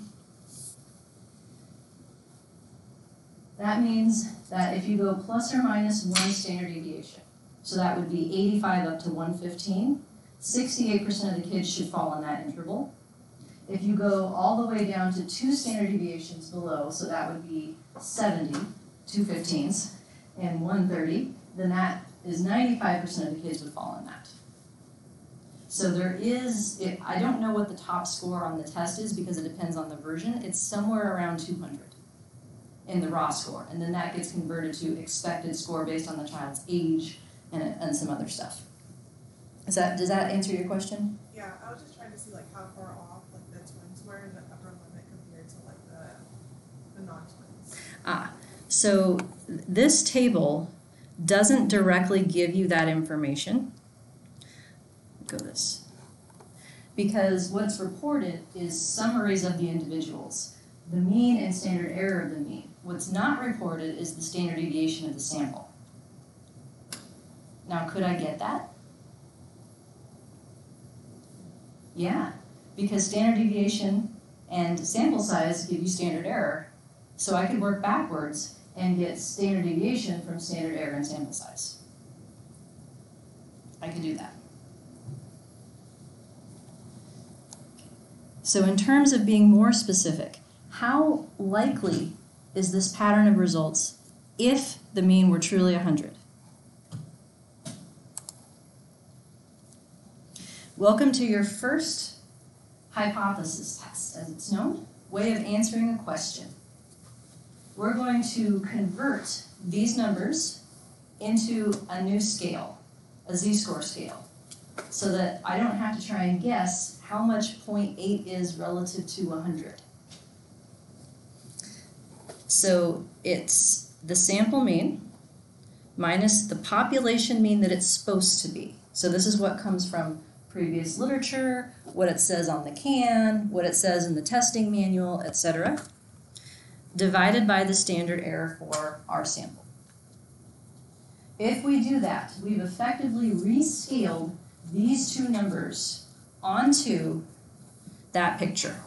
Speaker 1: that means that if you go plus or minus one standard deviation, so that would be 85 up to 115, 68% of the kids should fall in that interval. If you go all the way down to two standard deviations below, so that would be 70, two 15s, and 130, then that is 95% of the kids would fall in that. So there is, it, I don't know what the top score on the test is because it depends on the version. It's somewhere around 200 in the raw score, and then that gets converted to expected score based on the child's age and, and some other stuff. Is that, does that answer your question?
Speaker 7: Yeah, I was just trying to see like how far off like the twins were in the upper limit compared to like the, the non-twins.
Speaker 1: Ah, so this table doesn't directly give you that information. Go this. Because what's reported is summaries of the individuals, the mean and standard error of the mean. What's not reported is the standard deviation of the sample. Now, could I get that? Yeah, because standard deviation and sample size give you standard error. So I could work backwards and get standard deviation from standard error and sample size. I can do that. So in terms of being more specific, how likely is this pattern of results if the mean were truly 100? Welcome to your first hypothesis test, as it's known, way of answering a question we're going to convert these numbers into a new scale, a z-score scale, so that I don't have to try and guess how much 0.8 is relative to 100. So it's the sample mean minus the population mean that it's supposed to be. So this is what comes from previous literature, what it says on the can, what it says in the testing manual, etc divided by the standard error for our sample. If we do that, we've effectively rescaled these two numbers onto that picture.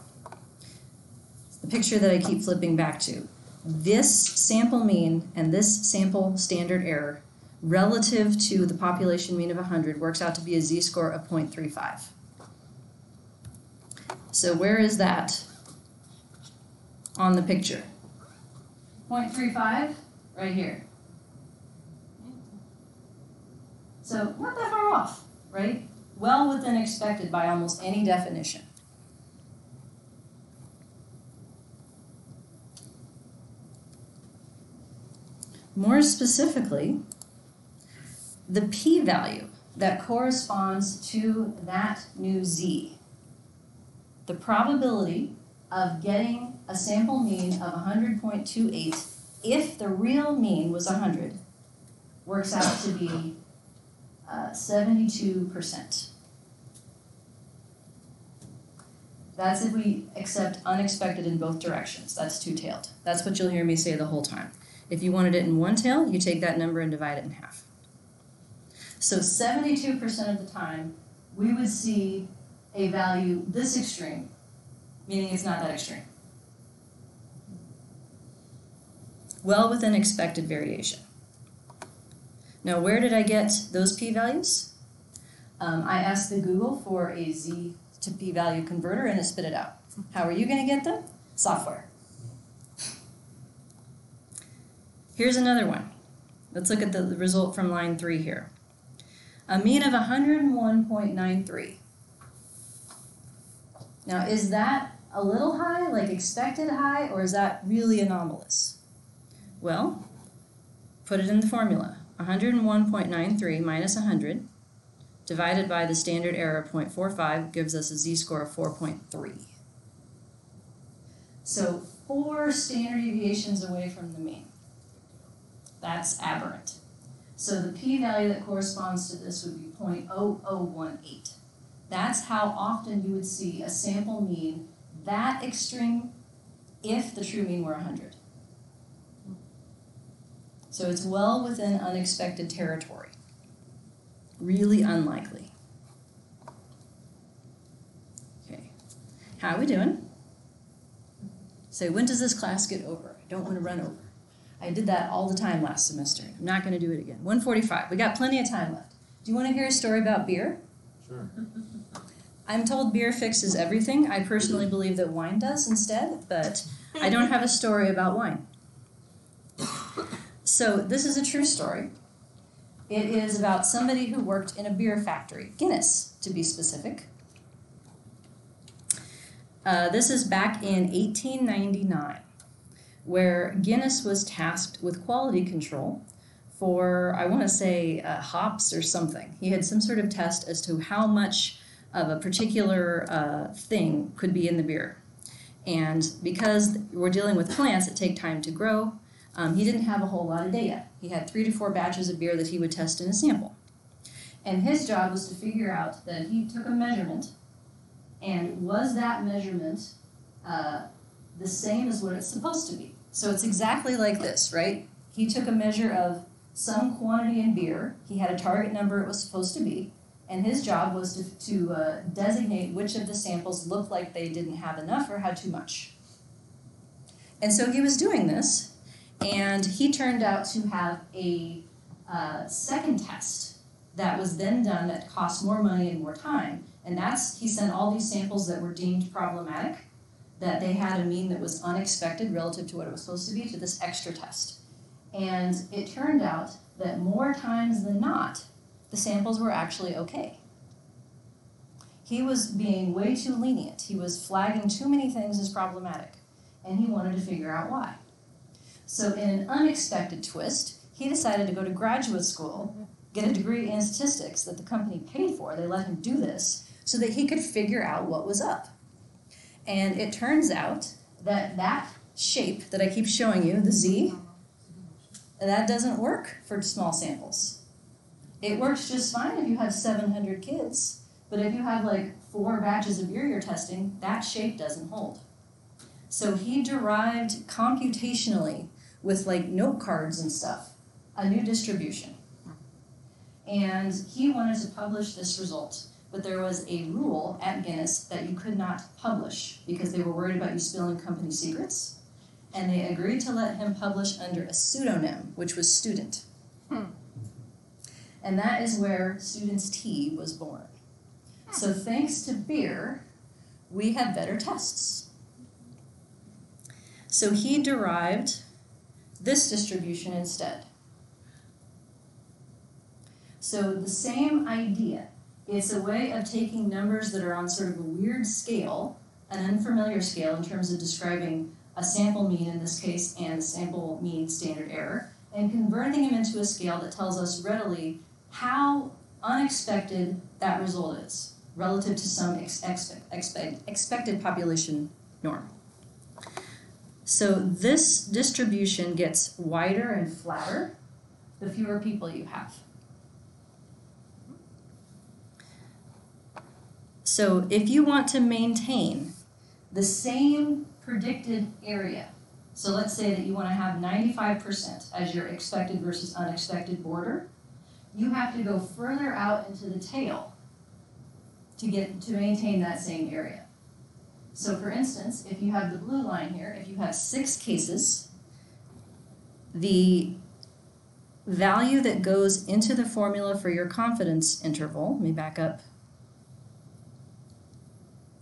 Speaker 1: The picture that I keep flipping back to. This sample mean and this sample standard error relative to the population mean of 100 works out to be a z-score of 0.35. So where is that on the picture? 0.35 right here. So not that far off, right? Well within expected by almost any definition. More specifically, the p-value that corresponds to that new z, the probability of getting a sample mean of 100.28 if the real mean was 100 works out to be uh, 72%. That's if we accept unexpected in both directions. That's two-tailed. That's what you'll hear me say the whole time. If you wanted it in one tail, you take that number and divide it in half. So 72% of the time, we would see a value this extreme meaning it's not that extreme. Well within expected variation. Now, where did I get those p-values? Um, I asked the Google for a z to p-value converter and it spit it out. How are you going to get them? Software. Here's another one. Let's look at the result from line three here. A mean of 101.93. Now, is that a little high, like expected high, or is that really anomalous? Well, put it in the formula. 101.93 minus 100 divided by the standard error of 0.45 gives us a z-score of 4.3. So four standard deviations away from the mean. That's aberrant. So the p-value that corresponds to this would be 0.0018. That's how often you would see a sample mean that extreme if the true mean were 100. So it's well within unexpected territory. Really unlikely. Okay, how are we doing? Say, when does this class get over? I don't want to run over. I did that all the time last semester. I'm not going to do it again. 145. We got plenty of time left. Do you want to hear a story about beer?
Speaker 3: Sure.
Speaker 1: I'm told beer fixes everything. I personally believe that wine does instead, but I don't have a story about wine. So, this is a true story. It is about somebody who worked in a beer factory, Guinness to be specific. Uh, this is back in 1899, where Guinness was tasked with quality control for, I want to say, uh, hops or something. He had some sort of test as to how much of a particular uh, thing could be in the beer. And because we're dealing with plants that take time to grow, um, he didn't have a whole lot of data. He had three to four batches of beer that he would test in a sample. And his job was to figure out that he took a measurement, and was that measurement uh, the same as what it's supposed to be? So it's exactly like this, right? He took a measure of some quantity in beer, he had a target number it was supposed to be, and his job was to, to uh, designate which of the samples looked like they didn't have enough or had too much. And so he was doing this, and he turned out to have a uh, second test that was then done that cost more money and more time. And that's, he sent all these samples that were deemed problematic, that they had a mean that was unexpected relative to what it was supposed to be, to this extra test. And it turned out that more times than not, the samples were actually okay. He was being way too lenient. He was flagging too many things as problematic, and he wanted to figure out why. So, in an unexpected twist, he decided to go to graduate school, get a degree in statistics that the company paid for. They let him do this so that he could figure out what was up. And it turns out that that shape that I keep showing you, the Z, that doesn't work for small samples. It works just fine if you have 700 kids, but if you have like four batches of beer you're testing, that shape doesn't hold. So he derived computationally with like note cards and stuff a new distribution. And he wanted to publish this result, but there was a rule at Guinness that you could not publish because they were worried about you spilling company secrets. And they agreed to let him publish under a pseudonym, which was student. Hmm. And that is where Student's t was born. So, hmm. thanks to beer, we have better tests. So, he derived this distribution instead. So, the same idea. It's a way of taking numbers that are on sort of a weird scale, an unfamiliar scale in terms of describing a sample mean in this case and sample mean standard error, and converting them into a scale that tells us readily how unexpected that result is relative to some ex- expect, expected population norm. So this distribution gets wider and flatter the fewer people you have. So if you want to maintain the same predicted area, so let's say that you want to have 95% as your expected versus unexpected border, you have to go further out into the tail to get to maintain that same area. So for instance, if you have the blue line here, if you have six cases, the value that goes into the formula for your confidence interval, let me back up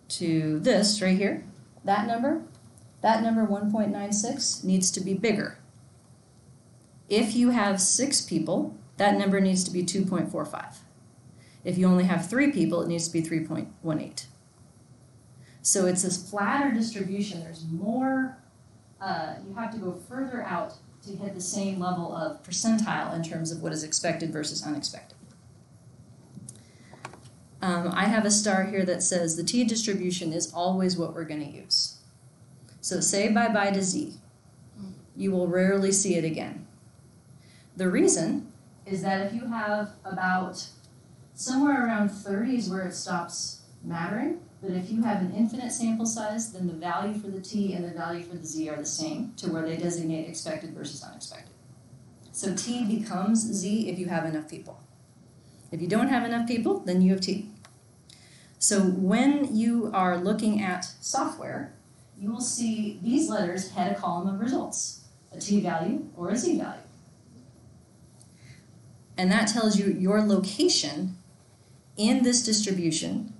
Speaker 1: to this right here, that number, that number 1.96 needs to be bigger. If you have six people, that number needs to be 2.45. If you only have three people, it needs to be 3.18. So it's this flatter distribution. There's more, uh, you have to go further out to hit the same level of percentile in terms of what is expected versus unexpected. Um, I have a star here that says the t distribution is always what we're going to use. So say bye bye to z. You will rarely see it again. The reason is that if you have about somewhere around 30 is where it stops mattering, but if you have an infinite sample size, then the value for the t and the value for the z are the same to where they designate expected versus unexpected. So t becomes z if you have enough people. If you don't have enough people, then you have t. So when you are looking at software, you will see these letters head a column of results, a t value or a z value. And that tells you your location in this distribution,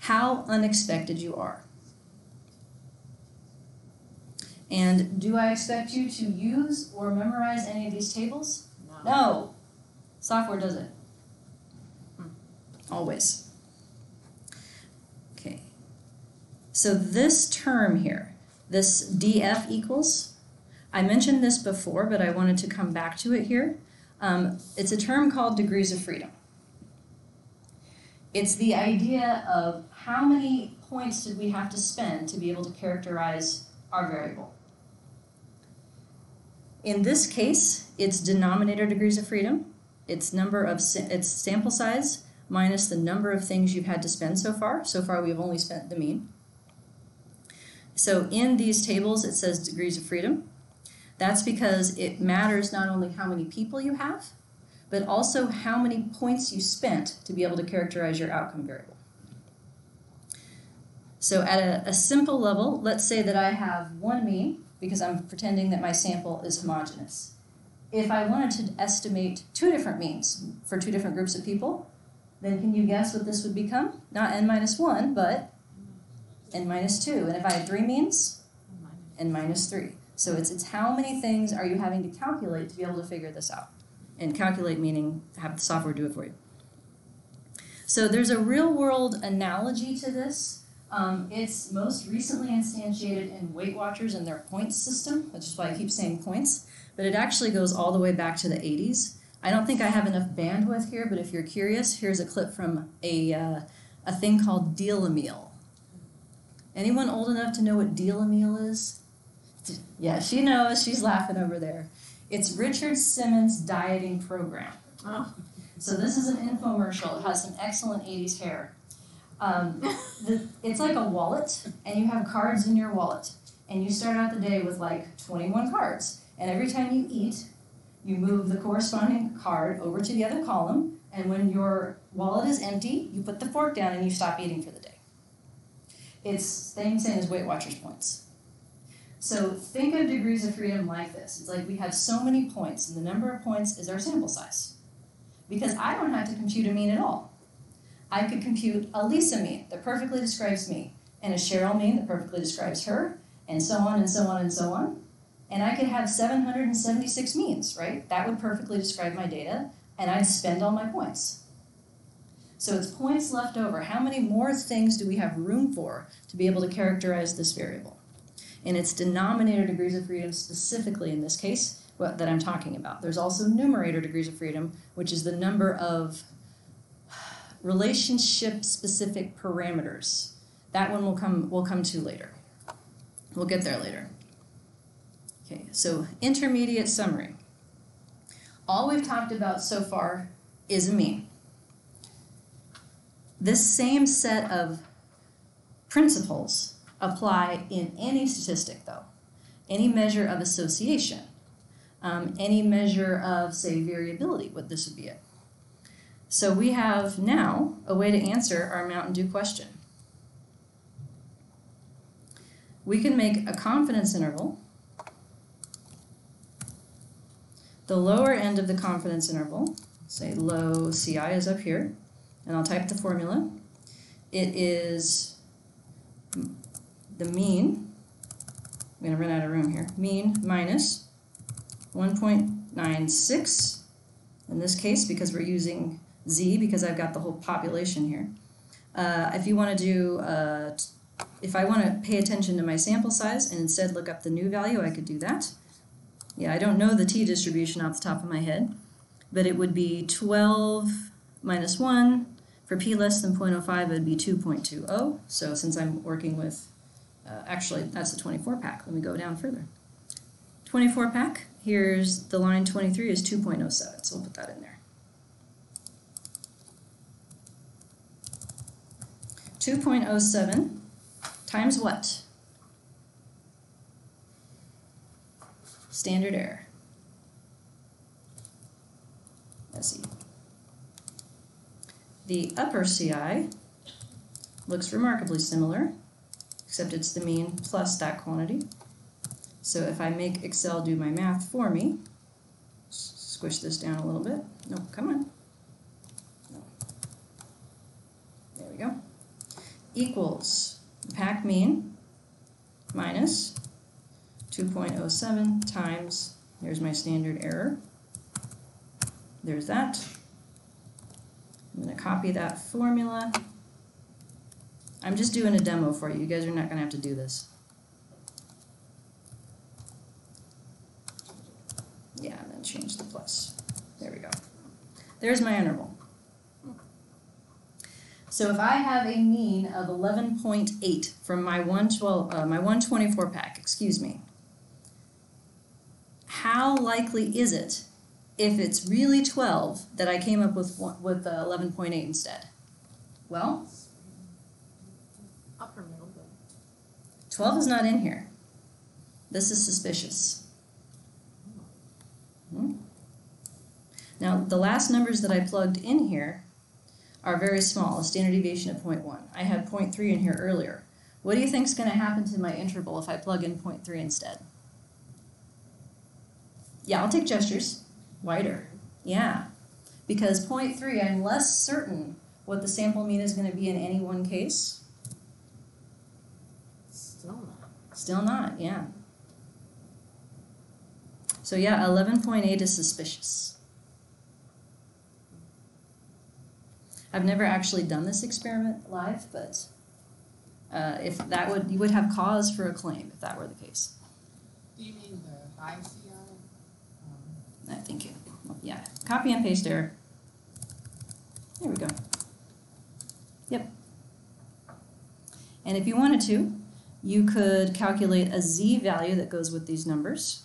Speaker 1: how unexpected you are. And do I expect you to use or memorize any of these tables? No. Software does it. Always. Okay. So this term here, this df equals, I mentioned this before, but I wanted to come back to it here. Um, it's a term called degrees of freedom. It's the idea of how many points did we have to spend to be able to characterize our variable. In this case, it's denominator degrees of freedom. It's number of it's sample size minus the number of things you've had to spend so far. So far, we've only spent the mean. So in these tables, it says degrees of freedom. That's because it matters not only how many people you have, but also how many points you spent to be able to characterize your outcome variable. So at a, a simple level, let's say that I have one mean, because I'm pretending that my sample is homogeneous. If I wanted to estimate two different means for two different groups of people, then can you guess what this would become? Not n minus 1, but n minus 2. And if I had three means, n minus 3. So it's, it's how many things are you having to calculate to be able to figure this out? And calculate meaning have the software do it for you. So there's a real world analogy to this. Um, it's most recently instantiated in Weight Watchers and their points system, which is why I keep saying points. But it actually goes all the way back to the 80s. I don't think I have enough bandwidth here, but if you're curious, here's a clip from a, uh, a thing called Deal a Meal. Anyone old enough to know what Deal a Meal is? Yeah, she knows. She's laughing over there. It's Richard Simmons' dieting program.
Speaker 5: Oh.
Speaker 1: So this is an infomercial. It has some excellent 80s hair. Um, the, it's like a wallet, and you have cards in your wallet. And you start out the day with like 21 cards. And every time you eat, you move the corresponding card over to the other column. And when your wallet is empty, you put the fork down and you stop eating for the day. It's same same as Weight Watchers points. So think of degrees of freedom like this. It's like we have so many points, and the number of points is our sample size. Because I don't have to compute a mean at all. I could compute a Lesa mean that perfectly describes me, and a Cheryl mean that perfectly describes her, and so on and so on and so on. And I could have 776 means, right? That would perfectly describe my data, and I'd spend all my points. So it's points left over. How many more things do we have room for to be able to characterize this variable? And it's denominator degrees of freedom specifically in this case what, that I'm talking about. There's also numerator degrees of freedom, which is the number of relationship specific parameters. That one will come will come to later. We'll get there later. Okay, so intermediate summary. All we've talked about so far is a mean. This same set of principles apply in any statistic, though, any measure of association, um, any measure of, say, variability, what this would be it. So we have now a way to answer our Mountain Dew question. we can make a confidence interval. The lower end of the confidence interval, say low CI is up here, and I'll type the formula. It is the mean, I'm gonna run out of room here, mean minus one point nine six, in this case, because we're using Z, because I've got the whole population here. Uh, if you wanna do, uh, if I wanna pay attention to my sample size and instead look up the new value, I could do that. Yeah, I don't know the t distribution off the top of my head, but it would be 12 minus 1. For p less than 0.05, it would be 2.20. So since I'm working with, uh, actually, that's the 24 pack. Let me go down further. 24 pack, here's the line 23 is 2.07, so we'll put that in there. 2.07 times what? Standard error. SE. The upper CI looks remarkably similar, except it's the mean plus that quantity. So if I make Excel do my math for me, squish this down a little bit. No, come on. There we go. Equals pack mean minus 2.07 times, there's my standard error. There's that. I'm gonna copy that formula. I'm just doing a demo for you. You guys are not gonna have to do this. Yeah, and then change the plus. There we go. There's my interval. So if I have a mean of 11.8 from my 112, uh, my 124 pack, excuse me, how likely is it if it's really 12 that I came up with one, with uh, 11.8 instead? Well,
Speaker 4: Upper middle,
Speaker 1: 12 is not in here. This is suspicious. Hmm. Now, the last numbers that I plugged in here are very small, a standard deviation of 0.1. I had 0.3 in here earlier. What do you think is going to happen to my interval if I plug in 0.3 instead? Yeah, I'll take gestures. Wider. Yeah. Because three, I'm less certain what the sample mean is going to be in any one case.
Speaker 4: still not.
Speaker 1: Still not, yeah. So yeah, eleven point eight is suspicious. I've never actually done this experiment live, but uh, if that would you would have cause for a claim if that were the case.
Speaker 6: Do you mean the high CI? Um,
Speaker 1: I think you, yeah. Copy and paste error. There we go. Yep. And if you wanted to, you could calculate a z value that goes with these numbers.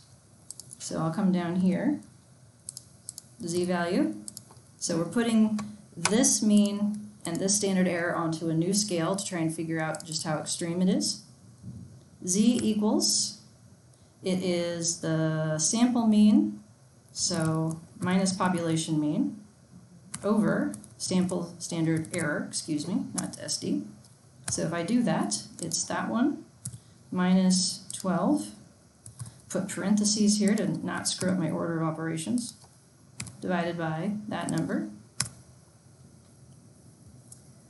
Speaker 1: So I'll come down here, the z value. So we're putting this mean and this standard error onto a new scale to try and figure out just how extreme it is. z equals, it is the sample mean, so minus population mean, over sample standard error, excuse me, not SD. So if I do that, it's that one minus 12. Put parentheses here to not screw up my order of operations. Divided by that number.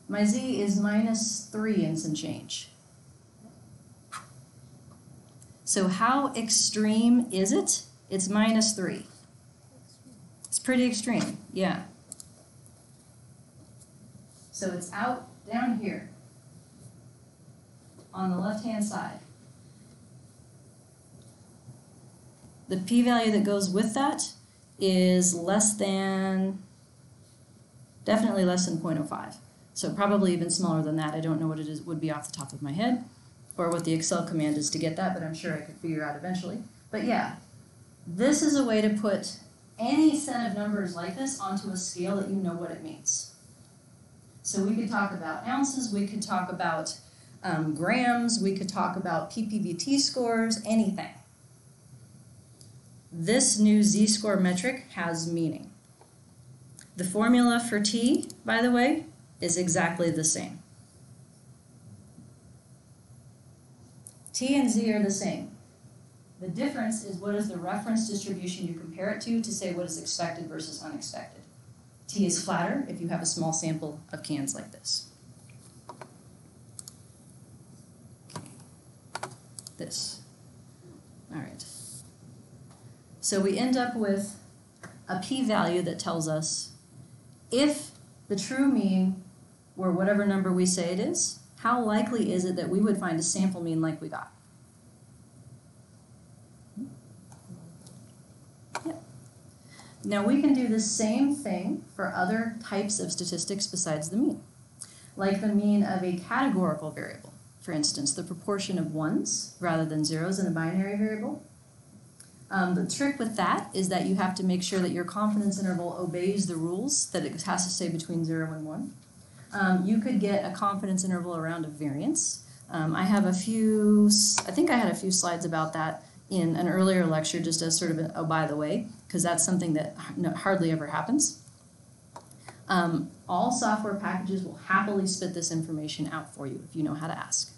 Speaker 1: My z is minus 3 and some change. So how extreme is it? It's minus 3. Pretty extreme, yeah. So it's out down here on the left-hand side. The p-value that goes with that is less than, definitely less than 0.05. So probably even smaller than that. I don't know what it is would be off the top of my head or what the Excel command is to get that, but I'm sure I could figure out eventually. But yeah, this is a way to put any set of numbers like this onto a scale that you know what it means. So we could talk about ounces, we could talk about um, grams, we could talk about PPVT scores, anything. This new z-score metric has meaning. The formula for t, by the way, is exactly the same. T and Z are the same. The difference is what is the reference distribution you compare it to to say what is expected versus unexpected. T is flatter if you have a small sample of cans like this. This. All right. So we end up with a p-value that tells us if the true mean were whatever number we say it is, how likely is it that we would find a sample mean like we got? Now we can do the same thing for other types of statistics besides the mean. Like the mean of a categorical variable. For instance, the proportion of ones rather than zeros in a binary variable. Um, the trick with that is that you have to make sure that your confidence interval obeys the rules that it has to stay between zero and one. Um, you could get a confidence interval around a variance. Um, I have a few, I think I had a few slides about that in an earlier lecture, just as sort of a, oh, by the way, because that's something that hardly ever happens. Um, all software packages will happily spit this information out for you if you know how to ask.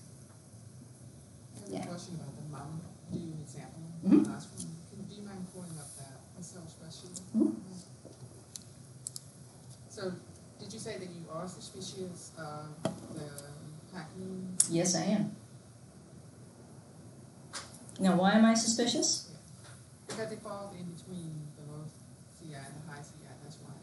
Speaker 6: I have
Speaker 1: Yeah.
Speaker 6: a question about the Mountain Dew example.
Speaker 1: Mhm.
Speaker 6: Last one. Can, do you mind pulling up that Excel spreadsheet?
Speaker 1: Mhm.
Speaker 6: So, did you say that you are suspicious of the?
Speaker 1: Yes, I am. Now, why am I suspicious?
Speaker 6: Because it falls in between the low CI and the high CI, that's why.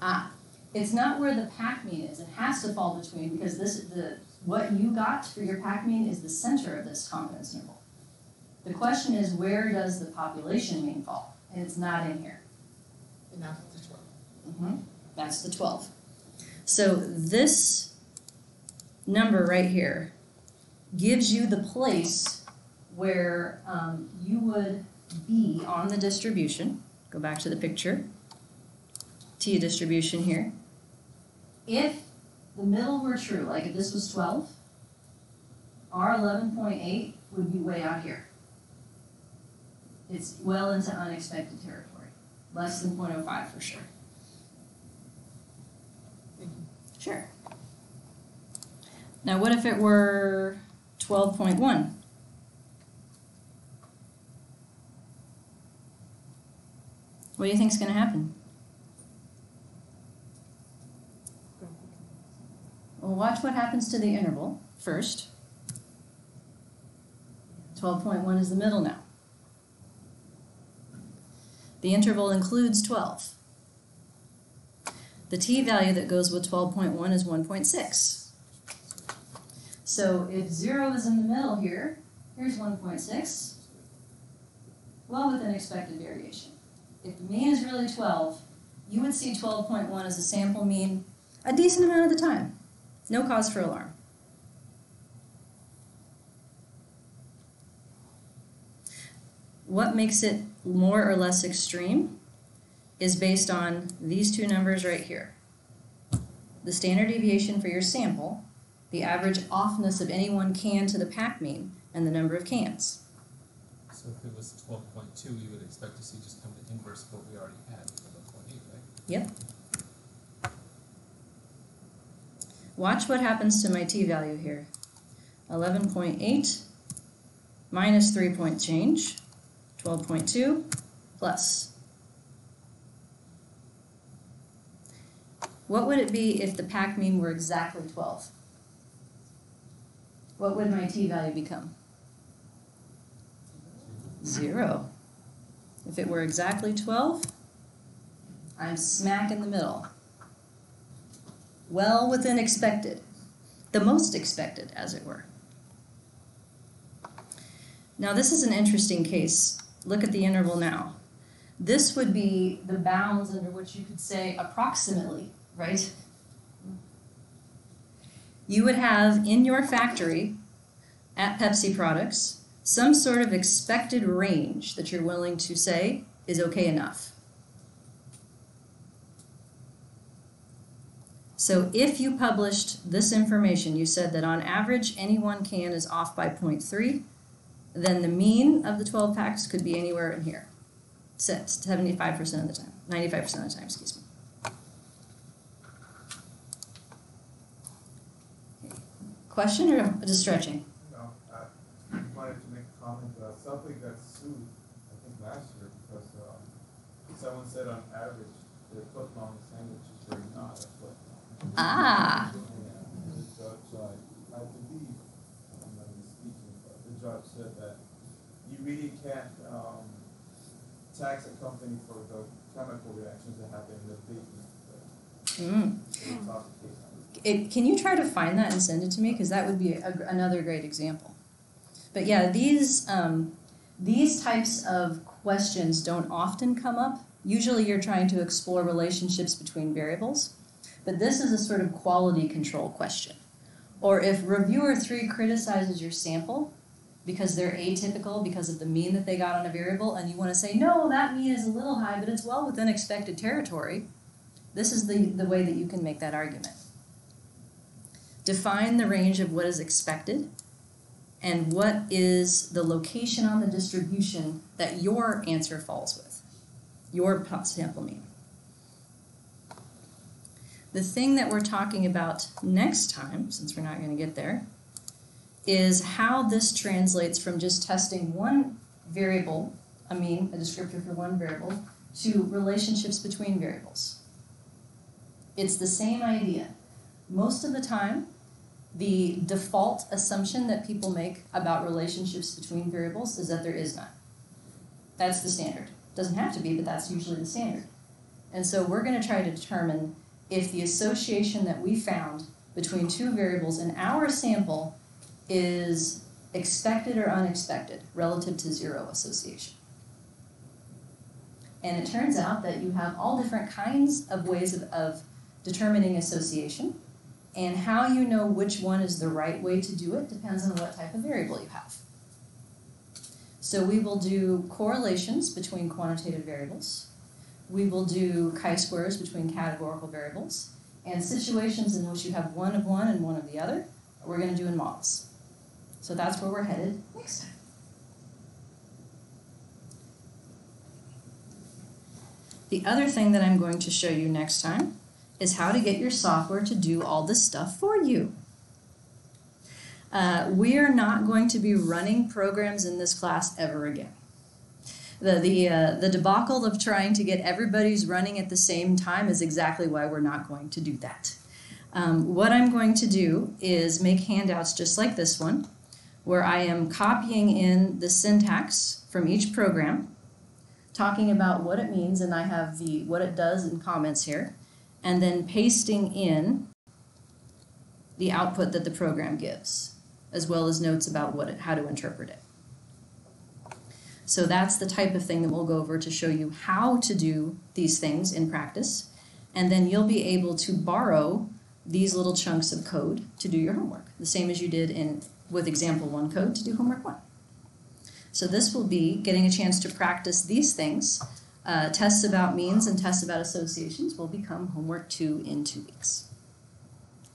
Speaker 1: Ah, it's not where the pack mean is. It has to fall between because this the what you got for your pack mean is the center of this confidence interval. The question is where does the population mean fall? And it's not in here.
Speaker 6: And it's the twelve.
Speaker 1: hmm That's the 12. So this number right here gives you the place where um, you would be on the distribution. Go back to the picture. T distribution here. If the middle were true, like if this was 12, R 11.8 would be way out here. It's well into unexpected territory, less than 0.05 for sure. Sure. Now, what if it were 12.1? What do you think is gonna happen? Well, watch what happens to the interval first. Twelve point one is the middle now. The interval includes twelve. The t-value that goes with 12.1 is 1.6. So if 0 is in the middle here, here's 1.6, well within expected variation. If mean is really 12, you would see 12.1 as a sample mean a decent amount of the time. No cause for alarm. What makes it more or less extreme is based on these two numbers right here. The standard deviation for your sample, the average offness of any one can to the pack mean, and the number of cans.
Speaker 3: So if it was twelve point two, we would expect to see just come the inverse of what we already had eleven point eight, right?
Speaker 1: Yep. Watch what happens to my t-value here. 11.8 minus 3 point change, 12.2 plus. What would it be if the pack mean were exactly 12? What would my t-value become? Zero. If it were exactly 12, I'm smack in the middle. Well within expected. The most expected, as it were. Now, this is an interesting case. Look at the interval now. This would be the bounds under which you could say approximately, right? You would have in your factory at Pepsi Products some sort of expected range that you're willing to say is okay enough. So if you published this information, you said that on average any one can is off by 0.3, then the mean of the 12 packs could be anywhere in here. 75% of the time, 95% of the time, excuse me. Question or just stretching?
Speaker 2: Uh, got sued, I think last year, because, um, someone said on average, their foot long sandwiches were not a foot long.
Speaker 1: Ah,
Speaker 2: Yeah, the judge, uh, I believe, I'm not speaking, but the judge said that you really can't, um, tax a company for the chemical reactions that happen in the baking.
Speaker 1: mm.
Speaker 2: It's not the case.
Speaker 1: It, can you try to find that and send it to me? Because that would be a, another great example. But yeah, these um, these types of questions don't often come up. Usually, you're trying to explore relationships between variables, but this is a sort of quality control question. Or if reviewer three criticizes your sample because they're atypical because of the mean that they got on a variable, and you want to say, no, that mean is a little high, but it's well within expected territory. This is the, the way that you can make that argument. Define the range of what is expected and what is the location on the distribution that your answer falls with, your sample mean. The thing that we're talking about next time, since we're not going to get there, is how this translates from just testing one variable, I mean, a descriptor for one variable, to relationships between variables. It's the same idea. Most of the time, the default assumption that people make about relationships between variables is that there is none. That's the standard. Doesn't have to be, but that's usually the standard. And so we're going to try to determine if the association that we found between two variables in our sample is expected or unexpected relative to zero association. And it turns out that you have all different kinds of ways of, of determining association. And how you know which one is the right way to do it depends on what type of variable you have. So we will do correlations between quantitative variables. We will do chi-squares between categorical variables. And situations in which you have one of one and one of the other, we're going to do in models. So that's where we're headed next time. The other thing that I'm going to show you next time is how to get your software to do all this stuff for you. Uh, we are not going to be running programs in this class ever again. The, the, uh, the debacle of trying to get everybody's running at the same time is exactly why we're not going to do that. Um, what I'm going to do is make handouts just like this one, where I am copying in the syntax from each program, talking about what it means, and I have the what it does in comments here and then pasting in the output that the program gives, as well as notes about what it, how to interpret it. So that's the type of thing that we'll go over to show you how to do these things in practice, and then you'll be able to borrow these little chunks of code to do your homework, the same as you did in with example one code to do homework one. So this will be getting a chance to practice these things uh, tests about means and tests about associations will become homework two in two weeks.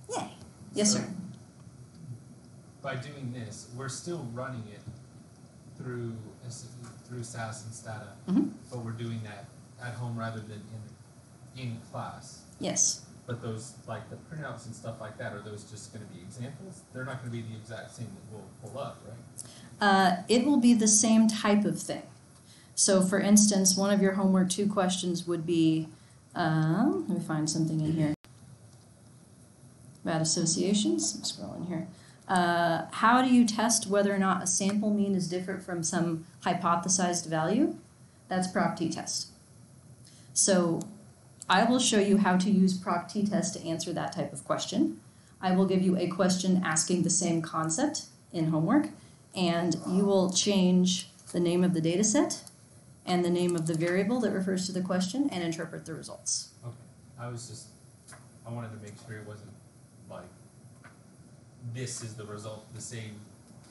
Speaker 1: Yay. Yes, sir.
Speaker 3: By doing this, we're still running it through through SAS and Stata,
Speaker 1: Mhm.
Speaker 3: but we're doing that at home rather than in in class.
Speaker 1: Yes.
Speaker 3: But those like the printouts and stuff like that, are those just going to be examples? They're not going to be the exact same that we'll pull up, right?
Speaker 1: Uh, it will be the same type of thing. So, for instance, one of your homework two questions would be um, let me find something in here about associations. I'm scrolling here. Uh, how do you test whether or not a sample mean is different from some hypothesized value? That's proc t-test. So I will show you how to use proc t-test to answer that type of question. I will give you a question asking the same concept in homework, and you will change the name of the data set and the name of the variable that refers to the question and interpret the results.
Speaker 3: Okay. I was just I wanted to make sure it wasn't like this is the result, the same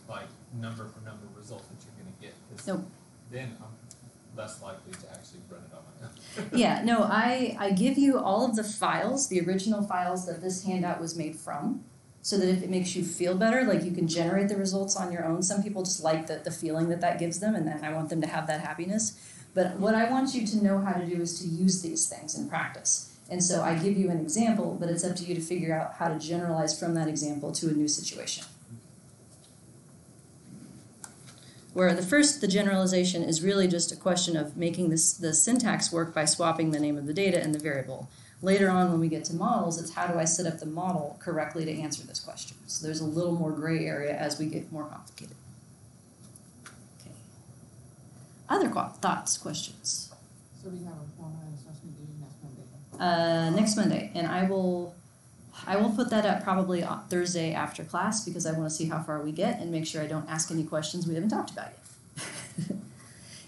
Speaker 3: like number for number result that you're going to get. 'cause
Speaker 1: Nope.
Speaker 3: Then I'm less likely to actually run it on my own.
Speaker 1: Yeah, no, I, I give you all of the files, the original files that this handout was made from, so that if it makes you feel better, like you can generate the results on your own. Some people just like the, the feeling that that gives them, and then I want them to have that happiness. But what I want you to know how to do is to use these things in practice. And so I give you an example, but it's up to you to figure out how to generalize from that example to a new situation. Where the first, the generalization, is really just a question of making this, the syntax work by swapping the name of the data and the variable. Later on, when we get to models, it's how do I set up the model correctly to answer this question. So there's a little more gray area as we get more complicated. Okay. Other qu- thoughts, questions?
Speaker 6: So we have a formal assessment due next Monday.
Speaker 1: Uh, next Monday, and I will, I will put that up probably Thursday after class because I want to see how far we get and make sure I don't ask any questions we haven't talked about yet.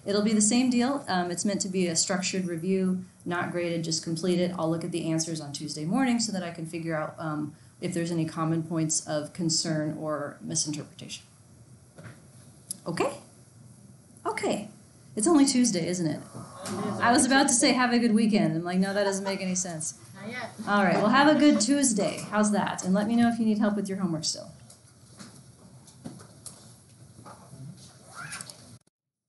Speaker 1: It'll be the same deal. Um, it's meant to be a structured review, not graded, just complete it. I'll look at the answers on Tuesday morning so that I can figure out um, if there's any common points of concern or misinterpretation. Okay? Okay. It's only Tuesday, isn't it? I was about to say have a good weekend. I'm like, no, that doesn't make any sense.
Speaker 4: Not yet.
Speaker 1: All right, well, have a good Tuesday. How's that? And let me know if you need help with your homework still.